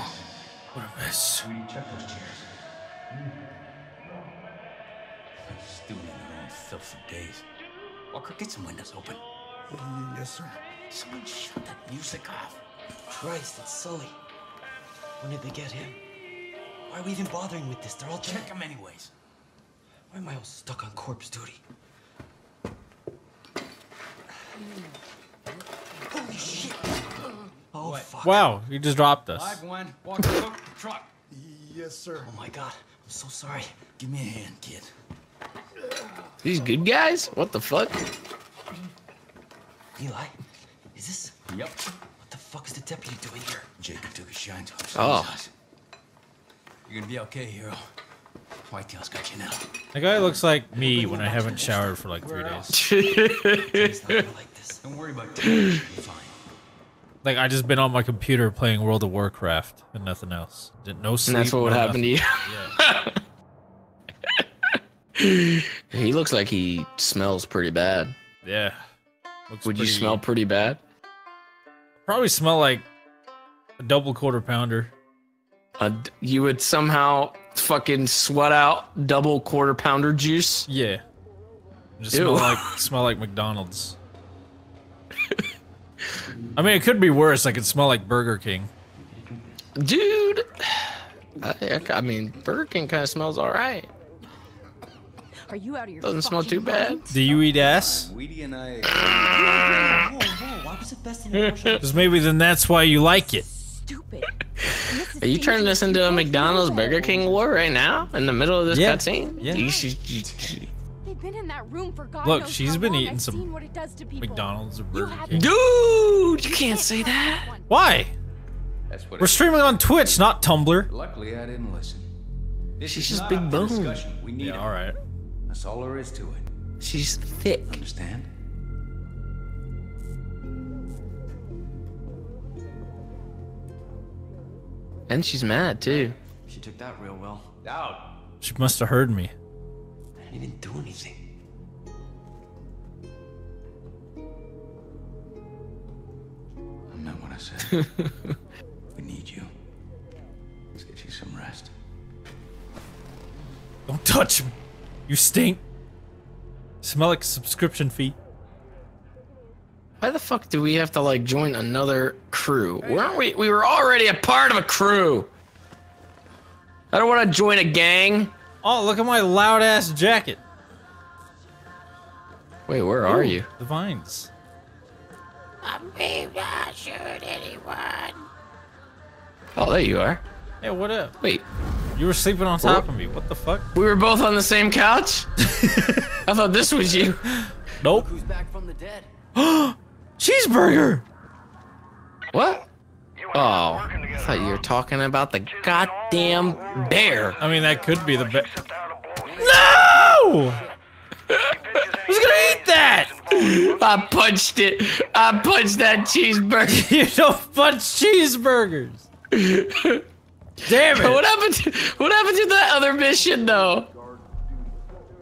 H: Still in their own filthy days. Walker, get some windows open.
I: Yes, sir.
H: Someone shut that music off.
I: Christ, it's Sully. When did they get him? Why are we even bothering with this? They're all
H: Check
I: dead.
H: them anyways.
I: Why am I all stuck on corpse duty? Holy shit! Oh, fuck.
A: Wow, you just dropped us.
H: Five one. Walker, hook the truck.
F: Yes, sir.
I: Oh my god, I'm so sorry.
H: Give me a hand, kid.
B: These good guys? What the fuck?
I: Eli, is this.
H: Yep.
I: What the fuck is the deputy doing here?
H: Jacob took a shine to us.
B: Oh.
H: You're gonna be okay, hero. Whitetail's got you now.
A: That guy looks like me when I haven't showered for like three days.
I: He's not gonna like.
H: Don't worry about it. Fine.
A: Like I just been on my computer playing World of Warcraft and nothing else. Did no sleep.
B: And that's what would
A: no
B: happen to
A: nothing.
B: you. (laughs) he looks like he smells pretty bad.
A: Yeah. Looks
B: Would you smell pretty bad?
A: Probably smell like a double quarter pounder.
B: Uh, you would somehow fucking sweat out double quarter pounder juice.
A: Yeah. Just
B: Ew.
A: smell (laughs) like smell like McDonald's. I mean, it could be worse. I could smell like Burger King.
B: Dude, I, (sighs) I- I mean, Burger King kind of smells all right.
J: Are you out of your
B: Doesn't smell too bad.
A: Do you eat ass?
H: Weedy and I.
I: Whoa, whoa, why was it best in the
A: Because (laughs) maybe then that's why you like it.
J: Stupid. (laughs) And this is
B: Are you turning this into a. McDonald's Burger King war right now in the middle of this
A: Yeah.
B: cutscene?
A: Yeah.
B: You should- you- you-
J: They've been in that room for God
A: Look, she's been eating
J: I've
A: some
J: what it does to.
A: McDonald's or Burger King.
B: Dude, you can't say that.
A: Why?
H: That's what.
A: We're streaming on Twitch, not Tumblr.
H: Luckily, I didn't listen. This
B: She's
H: is
B: just big
H: up
B: bone.
H: We need
A: Yeah, all right.
H: That's all there is to it.
B: She's thick.
H: Understand?
B: And she's mad too.
I: She took that real well.
H: Out.
A: She must have heard me.
I: I didn't even do anything.
H: I meant what I said. (laughs) we need you. Let's get you some rest.
A: Don't touch me. You stink. Smell like subscription fee.
B: Why the fuck do we have to like join another crew? Weren't we? We were already a part of a crew. I don't want to join a gang.
A: Oh, look at my loud ass jacket.
B: Wait, where are you?
A: The vines. I'm not shoot anyone.
B: Oh, there you are.
A: Hey, what up?
B: Wait,
A: You were sleeping on top of me. What the fuck?
B: we were both on the same couch. (laughs) I thought this was you.
A: Nope.
I: Who's back from the dead? (gasps)
A: Cheeseburger.
B: What? Oh, I thought you were talking about the goddamn bear.
A: I mean, that could be the best. No! (laughs) Who's gonna eat that?
B: I punched it. I punched that cheeseburger. (laughs)
A: You don't punch cheeseburgers. Damn it!
B: What happened to what happened to that other mission though?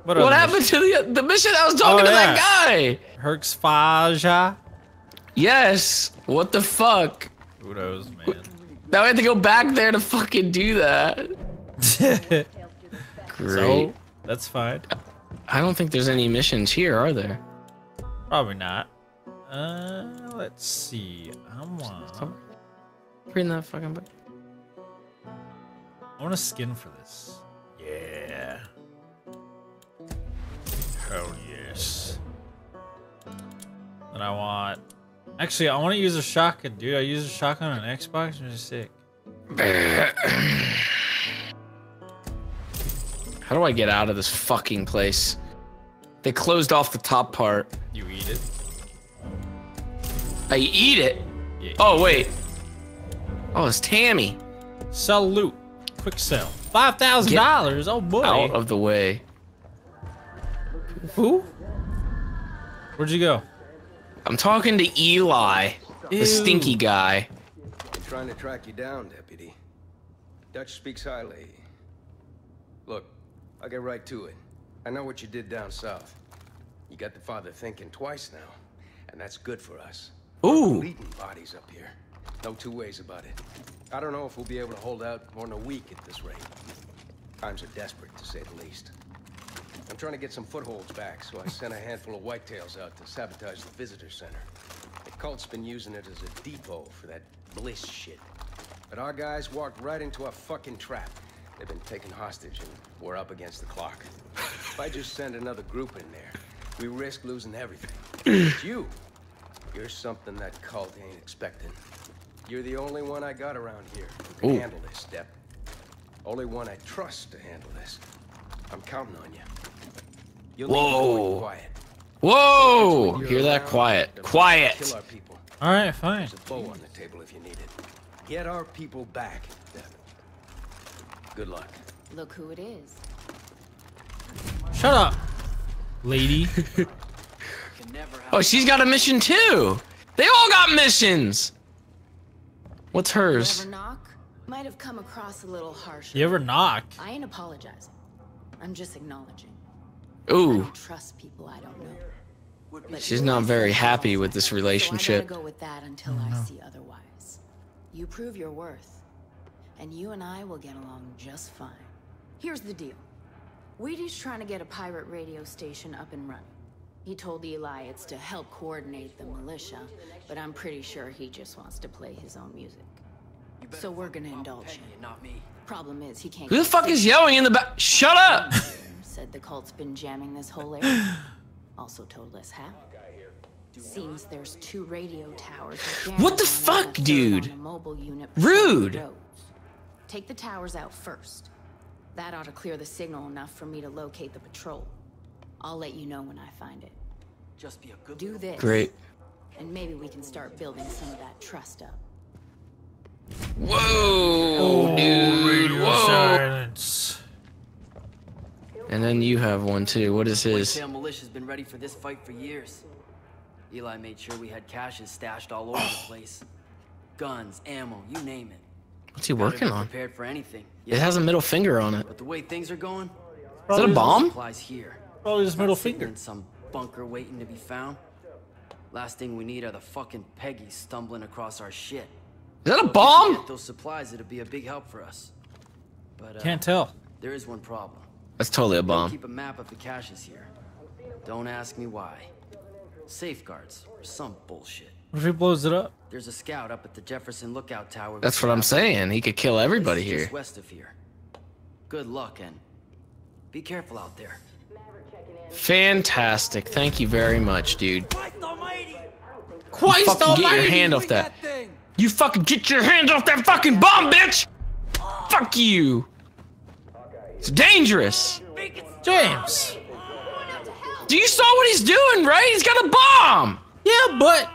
A: What,
B: What
A: other
B: happened to the the mission I was talking
A: Oh,
B: to
A: yeah.
B: that guy?
A: mission? Hurk's Faja?
B: Yes. What the fuck?
A: Who knows, man?
B: Now I have to go back there to fucking do that. (laughs) Great.
A: so, that's fine.
B: I don't think there's any missions here, are there?
A: Probably not. Uh, let's see. I want.
B: Reading that fucking book.
A: I want a skin for this. Yeah. Hell yes. And I want. Actually, I want to use a shotgun, dude. I use a shotgun on Xbox. It's just sick. (coughs)
B: How do I get out of this fucking place? They closed off the top part.
A: You eat it.
B: I eat it.
A: Yeah.
B: Oh wait. Oh, it's Tammy.
A: Loot. Quick sell. Five thousand dollars. Oh boy.
B: Out of the way.
A: Who? Where'd you go?
B: I'm talking to Eli, the stinky guy.
K: Been trying to track you down, Deputy. Dutch speaks highly. Look, I'll get right to it. I know what you did down south. You got the father thinking twice now, and that's good for us.
B: Ooh.
K: Bleeding bodies up here. No two ways about it. I don't know if we'll be able to hold out more than a week at this rate. Times are desperate, to say the least. I'm trying to get some footholds back, so I sent a handful of whitetails out to sabotage the visitor center. The cult's been using it as a depot for that bliss shit. But our guys walked right into a fucking trap. They've been taken hostage and we're up against the clock. if I just send another group in there, we risk losing everything. You, you're something that cult ain't expecting. You're the only one I got around here who can
B: Ooh.
K: handle this, Step. Only one I trust to handle this. I'm counting on you. You'll need to
B: Whoa.
K: quiet.
B: Whoa!
K: When
B: Hear that? Quiet. Quiet.
K: Kill our people.
A: All right, fine.
K: There's a bow on the table if you need it. Get our people back, Step. Good luck.
J: Look who it is.
A: Shut up, lady. (laughs)
B: Oh, she's got a mission too. They all got missions. What's hers?
J: You Ever knock? Might have come across a little harsh.
A: You ever knock?
J: I ain't apologizing. I'm just acknowledging.
B: Ooh,
J: don't trust people I don't know. But
B: she's not very happy with this
J: So I
B: relationship.
J: gotta go with that until I see otherwise. You prove your worth, and you and I will get along just fine. Here's the deal. Wheaty's trying to get a pirate radio station up and running. He told Eli it's to help coordinate the militia, but I'm pretty sure he just wants to play his own music. So we're gonna indulge him.
I: Not me.
J: Problem is, he can't.
B: Who the fuck is yelling in the back? Shut up!
J: Said the cult's been jamming this whole area. (sighs) also told us how. Seems there's two radio towers.
B: What the fuck,
J: and a third
B: dude?
J: mobile unit
B: Rude.
J: Take the towers out first. That ought to clear the signal enough for me to locate the patrol. I'll let you know when I find it.
I: Just be a good
J: Do this.
B: Great.
J: And maybe we can start building some of that trust up.
B: Whoa, oh, dude. Whoa.
A: Silence.
B: And then you have one too. What is his?
I: Whitetail Militia's been ready for this fight for years. Eli made sure we had caches stashed all over the (sighs) place. Guns, ammo, you name it.
B: What's he working on?
I: Prepared for anything.
B: It has a middle finger on it.
I: But the way things are going,
B: Is that a bomb?
I: supplies here.
A: Probably his middle finger.
I: some bunker waiting to be found. Last thing we need are the fucking Peggies stumbling across our shit.
B: Is that a
I: So if we
B: bomb?
I: Get those supplies, it'd be a big help for us. But uh,
A: Can't tell.
I: There is one problem.
B: That's totally a bomb.
I: Keep a map of the caches here. Don't ask me why. Safeguards or some bullshit.
A: What if he blows it up?
I: There's a scout up at the Jefferson Lookout Tower.
B: That's what I'm saying. He could kill everybody here.
I: West of here. Good luck and be careful out there.
B: Fantastic. Thank you very much, dude.
F: Christ almighty!
B: You fucking get your hand off that. You fucking get your hands off that fucking bomb, bitch! Fuck you. It's dangerous.
A: James.
B: Do you saw what he's doing, right? He's got a bomb.
A: Yeah, but.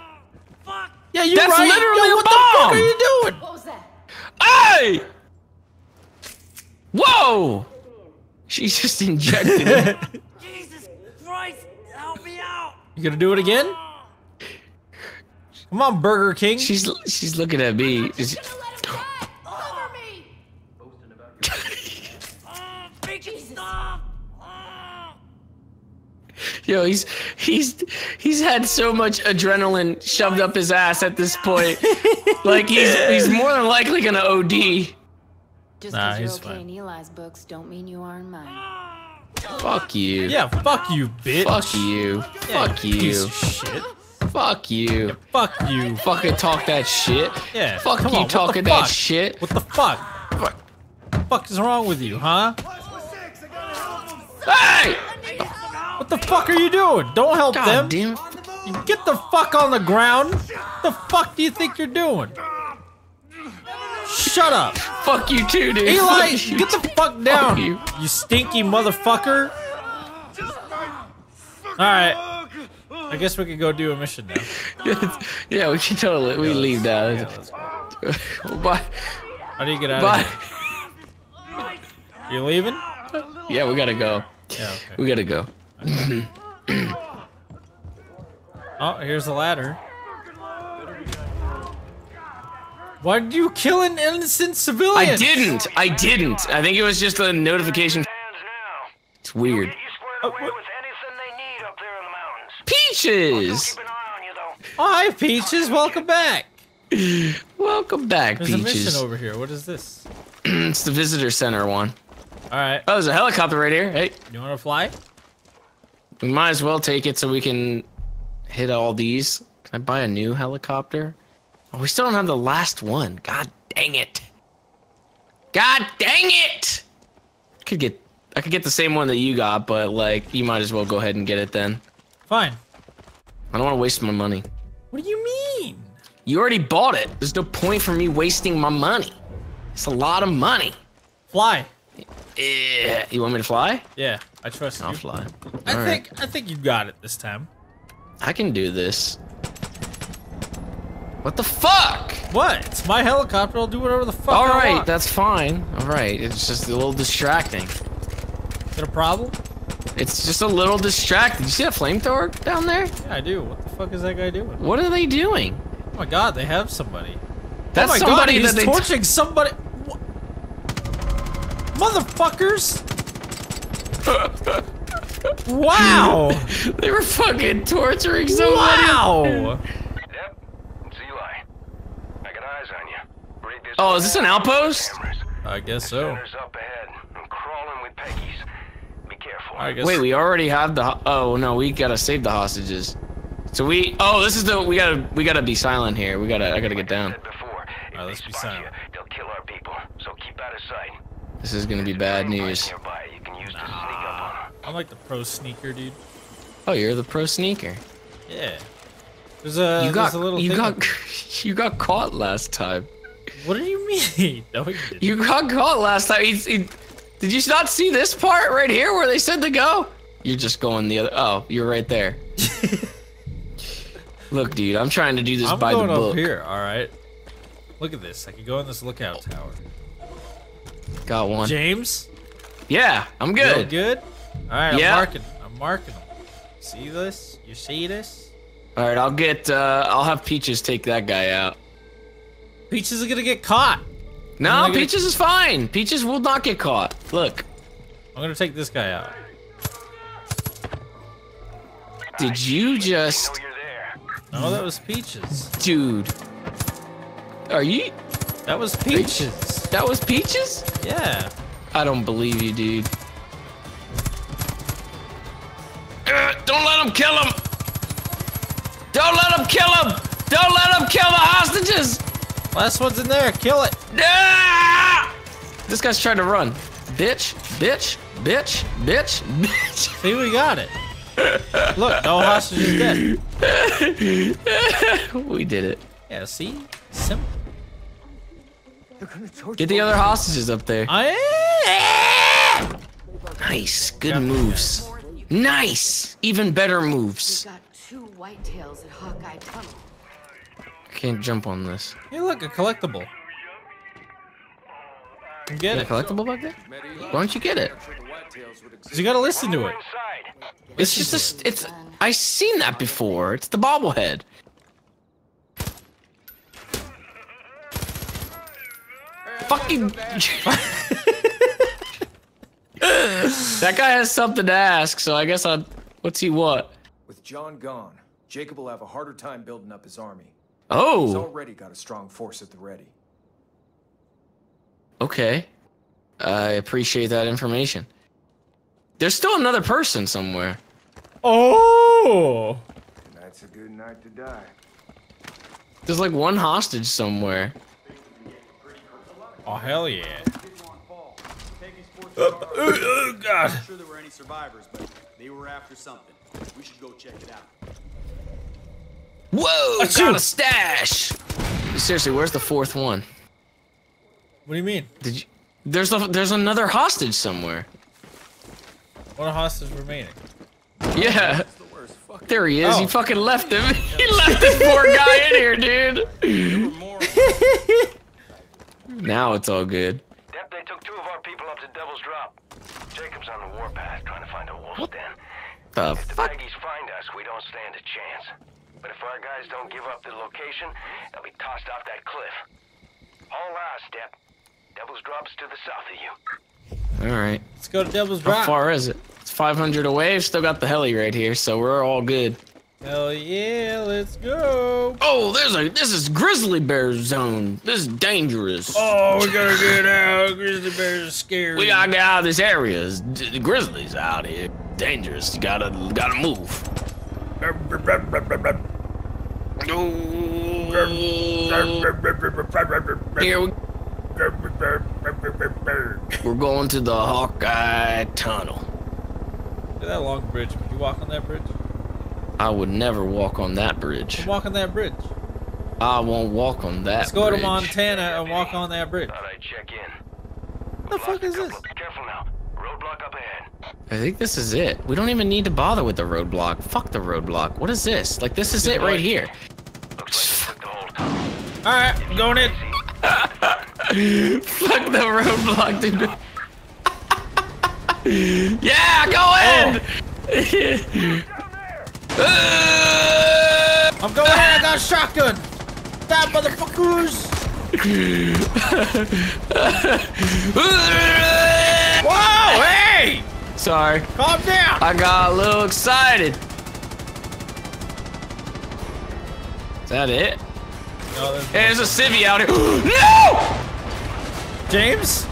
A: Yeah, you're
B: That's
A: right.
B: literally
A: Yo,
B: a
A: what the fuck are you doing?
J: What was that?
B: Hey! Whoa! She's just injected it. (laughs)
A: You gonna do it again? Come on, Burger King.
B: She's she's looking at me. Is-
J: Cover me!
F: Jesus. (laughs) Stop!
B: Yo, he's he's he's had so much adrenaline shoved up his ass at this point. like he's he's more than likely gonna OD.
J: Just
A: Nah,
J: because you're
A: he's
J: okay
A: fine.
J: in Eli's books don't mean you are in mine.
B: Fuck you.
A: Yeah, fuck you, bitch.
B: Fuck you.
A: Yeah,
B: Fuck
A: Piece
B: you.
A: of shit.
B: Fuck you.
A: Fuck you.
B: Fucking talk that shit.
A: Yeah.
B: Fuck you
A: on,
B: talking that shit.
A: What the fuck? What the fuck is wrong with you, huh?
B: Hey!
A: What the fuck are you doing? Don't help
B: God
A: them.
B: damn.
A: Get the fuck on the ground. What the fuck do you think you're doing? Shut up.
B: Fuck you too, dude.
A: Eli,
B: you
A: get the fuck down.
B: you.
A: you stinky motherfucker. Alright. I guess we could go do a mission now. (laughs)
B: yeah, we can totally we leave now.
A: Yeah, go. (laughs)
B: Bye.
A: How do you get out
B: Bye.
A: of here? You leaving?
B: Yeah, we gotta go.
A: Yeah, okay.
B: We gotta go. (clears throat)
A: Oh, here's the ladder. Why did you kill an innocent civilian?
B: I didn't. I didn't. I think it was just a notification. It's weird.
C: You squared away with anything they need up there in the mountains.
B: Peaches.
C: Keep an eye on you though.
A: Oh, hi, Peaches. Welcome back.
B: Welcome back, Peaches.
A: There's a mission over here. What is this? (clears throat)
B: it's the visitor center one.
A: All right.
B: Oh, there's a helicopter right here. Hey,
A: You want to fly?
B: we might as well take it so we can hit all these. Can I buy a new helicopter? Oh, we still don't have the last one. God dang it. God dang it! Could get I could get the same one that you got, but like you might as well go ahead and get it then.
A: Fine.
B: I don't want to waste my money.
A: What do you mean?
B: You already bought it. There's no point for me wasting my money. It's a lot of money.
A: Fly.
B: Yeah. You want me to fly?
A: Yeah, I trust you.
B: I'll fly.
A: I
B: All right.
A: think I think you got it this time.
B: I can do this. What the fuck?
A: What? It's my helicopter. I'll do whatever the fuck
B: All
A: I
B: right,
A: want.
B: that's fine. All right, it's just a little distracting.
A: Got a problem?
B: It's just a little distracting. You see that flamethrower down there?
A: Yeah, I do. What the fuck is that guy doing?
B: What are they doing?
A: Oh my god, they have somebody.
B: That's
A: oh my
B: somebody
A: god, he's
B: that
A: torching somebody. Wha- Motherfuckers! (laughs) wow!
B: they were fucking torturing somebody.
A: wow!
C: Yep. It's Eli. I got eyes on you. Read this
B: Oh, is this an outpost?
A: I guess so.
C: Up ahead. I'm crawling with Peggies. Be careful.
A: I guess.
B: Wait, we already have the. Oh no, we gotta save the hostages. So we. Oh, this is the. We gotta. We gotta be silent here. We gotta. I gotta get down.
C: Said before, if
A: Alright, let's be silent.
C: you, they'll kill our people. So keep out of sight.
B: This is gonna be bad news.
C: Nearby, you can use to sneak up on 'em.
A: I'm like the pro sneaker, dude.
B: Oh, you're the pro sneaker.
A: Yeah. There's a
B: You got.
A: a little
B: You
A: thing
B: got. (laughs) You got caught last time.
A: What do you mean? (laughs) No, you.
B: You got caught last time. He's- he- did you not see this part right here where they said to go? You're just going the other. Oh, you're right there. (laughs) Look, dude, I'm trying to do this
A: I'm
B: by
A: going
B: the book.
A: up here. All right. Look at this. I could go in this lookout tower.
B: Got one.
A: James,
B: Yeah, I'm
A: you
B: good.
A: good? All right.
B: Yeah.
A: I'm marking. I'm marking them. See this? You see this?
B: All right, I'll get. uh I'll have Peaches take that guy out.
A: Peaches is gonna get caught.
B: No, Peaches get... is fine. Peaches will not get caught. Look.
A: I'm gonna take this guy out.
B: Did you just...
A: No, that was Peaches.
B: Dude. Are you...
A: That was Peaches.
B: That was Peaches?
A: Yeah.
B: I don't believe you, dude. Uh, don't let him kill him! Don't let him kill him! Don't let him kill the hostages!
A: Last one's in there. Kill it.
B: Ah! This guy's trying to run. Bitch, bitch, bitch, bitch, bitch.
A: See, we got it. Look, no hostage is dead. (laughs)
B: we did it.
A: Yeah, see? Simple.
B: Get the other hostages up there.
A: I
B: Nice. Good moves. Nice. Even better moves.
J: Got two whitetails at Hawkeye Tunnel.
B: Can't jump on this.
A: Hey, look, a collectible. You
B: Get
A: it.
B: a collectible back there? Why don't you get it?
A: 'Cause you gotta listen to it.
B: It's just a, s- it's I seen that before. It's the bobblehead. Fucking (laughs) That guy has something to ask, so I guess I what's he what?
L: With John gone, Jacob will have a harder time building up his army. Oh. He's
B: Oh,
L: already got a strong force at the ready.
B: okay. I appreciate that information. There's still another person somewhere.
A: Oh!
L: That's a good night to die.
B: There's like one hostage somewhere.
A: Oh, hell yeah. (laughs)
M: oh,
A: God.
M: I'm sure there were any survivors, but they were after something. We should go check it out.
B: Whoa,
A: Achoo.
B: got a stash. Seriously, where's the fourth one?
A: What do you mean?
B: Did you? There's a, there's another hostage somewhere.
A: One hostage remaining.
B: Yeah. The There he is. He
A: Oh.
B: fucking left him. (laughs) He left this poor guy in here, dude. (laughs) now it's all good.
C: Dep, they took two of our people up to Devil's Drop. Jacob's on the warpath trying to find a wolf's den.
B: The
C: If the
B: fuck?
C: Peggies find us, we don't stand a chance. But if our guys don't give up the location, they'll be tossed off that cliff. All eyes, Dep. Devil's Drop's to the south of you.
B: All right.
A: Let's go to Devil's Drop.
B: How far is it? It's 500 away. We've still got the heli right here, so we're all good.
A: Hell yeah, let's go.
B: Oh, there's a this is grizzly bear zone. This is dangerous.
A: Oh, we gotta get out. Grizzly bears are scary.
B: We gotta get out of this area. The grizzlies out here. Dangerous. You gotta gotta move. Here we We're going to the Hawkeye Tunnel.
A: Look at that long bridge. Would you walk on that bridge?
B: I would never walk on that bridge.
A: Walk on that bridge.
B: I won't walk on that
A: Let's go
B: bridge.
A: to Montana and walk on that bridge.
C: Thought I'd check in.
A: What the fuck is this?
C: Careful now. Roadblock up ahead.
B: I think this is it. We don't even need to bother with the roadblock. Fuck the roadblock. What is this? Like this is it right here.
A: All right, I'm going in. (laughs)
B: Fuck the roadblock, dude. (laughs) yeah, go in. Oh. (laughs)
A: I'm going in. I got a shotgun. That motherfuckers. (laughs) Whoa, hey!
B: Sorry.
A: Calm down.
B: I got a little excited. Is that it?
A: No, there's
B: Hey, there's a civvy out here. (gasps) no!
A: James?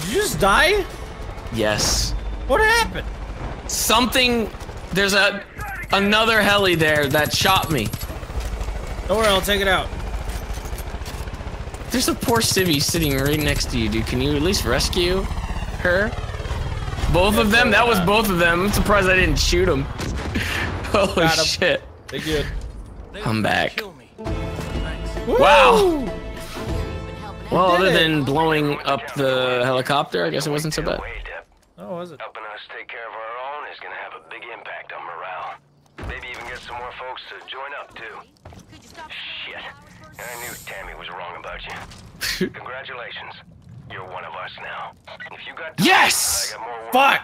A: Did you just die?
B: Yes.
A: What happened?
B: Something. There's a another heli there that shot me.
A: Don't worry, I'll take it out.
B: There's a poor civvy sitting right next to you, dude. Can you at least rescue her? Both of them? That was both of them. I'm surprised I didn't shoot them. (laughs) Holy
A: Got 'em.
B: shit.
A: They good.
B: I'm back. Wow. Well, other than blowing up the helicopter, I guess it wasn't so bad.
A: Oh, was it?
C: Helping us take care of our own is gonna have a big impact on morale. Maybe even get some more folks to join up too. Shit. I knew Tammy was wrong about you. (laughs) Congratulations. You're one of us now. If you got time,
B: Yes!
C: I got more.
A: Fuck!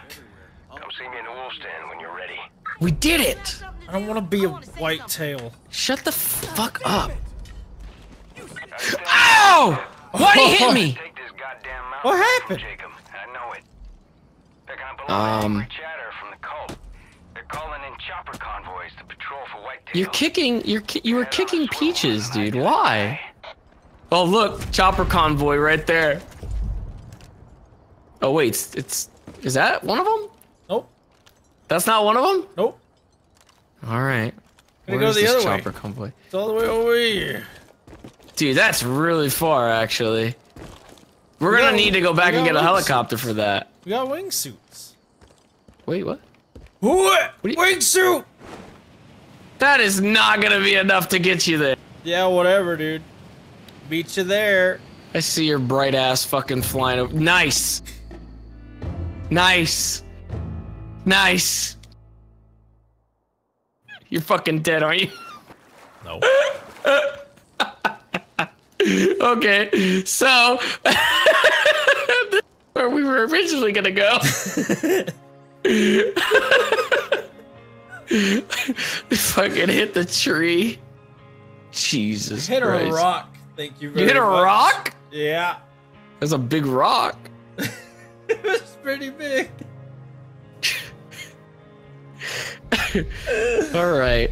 C: Come see me in the Wolf's Den when you're ready.
B: We did it!
A: I don't want to be a white tail.
B: Shut the fuck up. Ow! Why'd he hit me?
C: Take this goddamn mountain
A: What happened?
C: Jacob. I know it. They're gonna belong to
B: Um.
C: Calling in chopper convoys to patrol for whitetails.
B: You're kicking. You're ki- you were kicking peaches, dude. Why? Oh look, chopper convoy right there. Oh wait, it's, it's Is that one of them?
A: Nope.
B: That's not one of them?
A: Nope.
B: All right.
A: Gonna
B: Where's
A: go the
B: this
A: other way.
B: chopper convoy?
A: It's all the way over here.
B: Dude, that's really far, actually. We're
A: We
B: gonna
A: got-
B: need to go back and
A: got
B: get a
A: wingsuits.
B: helicopter for that.
A: We got wingsuits.
B: Wait, what?
A: What? Wingsuit!
B: That is not gonna be enough to get you there.
A: Yeah, whatever, dude. Beat you there.
B: I see your bright ass fucking flying over. Nice. Nice. Nice. You're fucking dead, aren't you?
A: No. (laughs)
B: okay, so (laughs) where we were originally gonna go. (laughs) (laughs) fucking hit the tree. Jesus
A: Hit a rock. Thank you very much.
B: You hit a
A: much.
B: rock?
A: Yeah.
B: That's a big rock. (laughs)
A: it was pretty big. (laughs)
B: All right.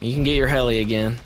B: You can get your heli again.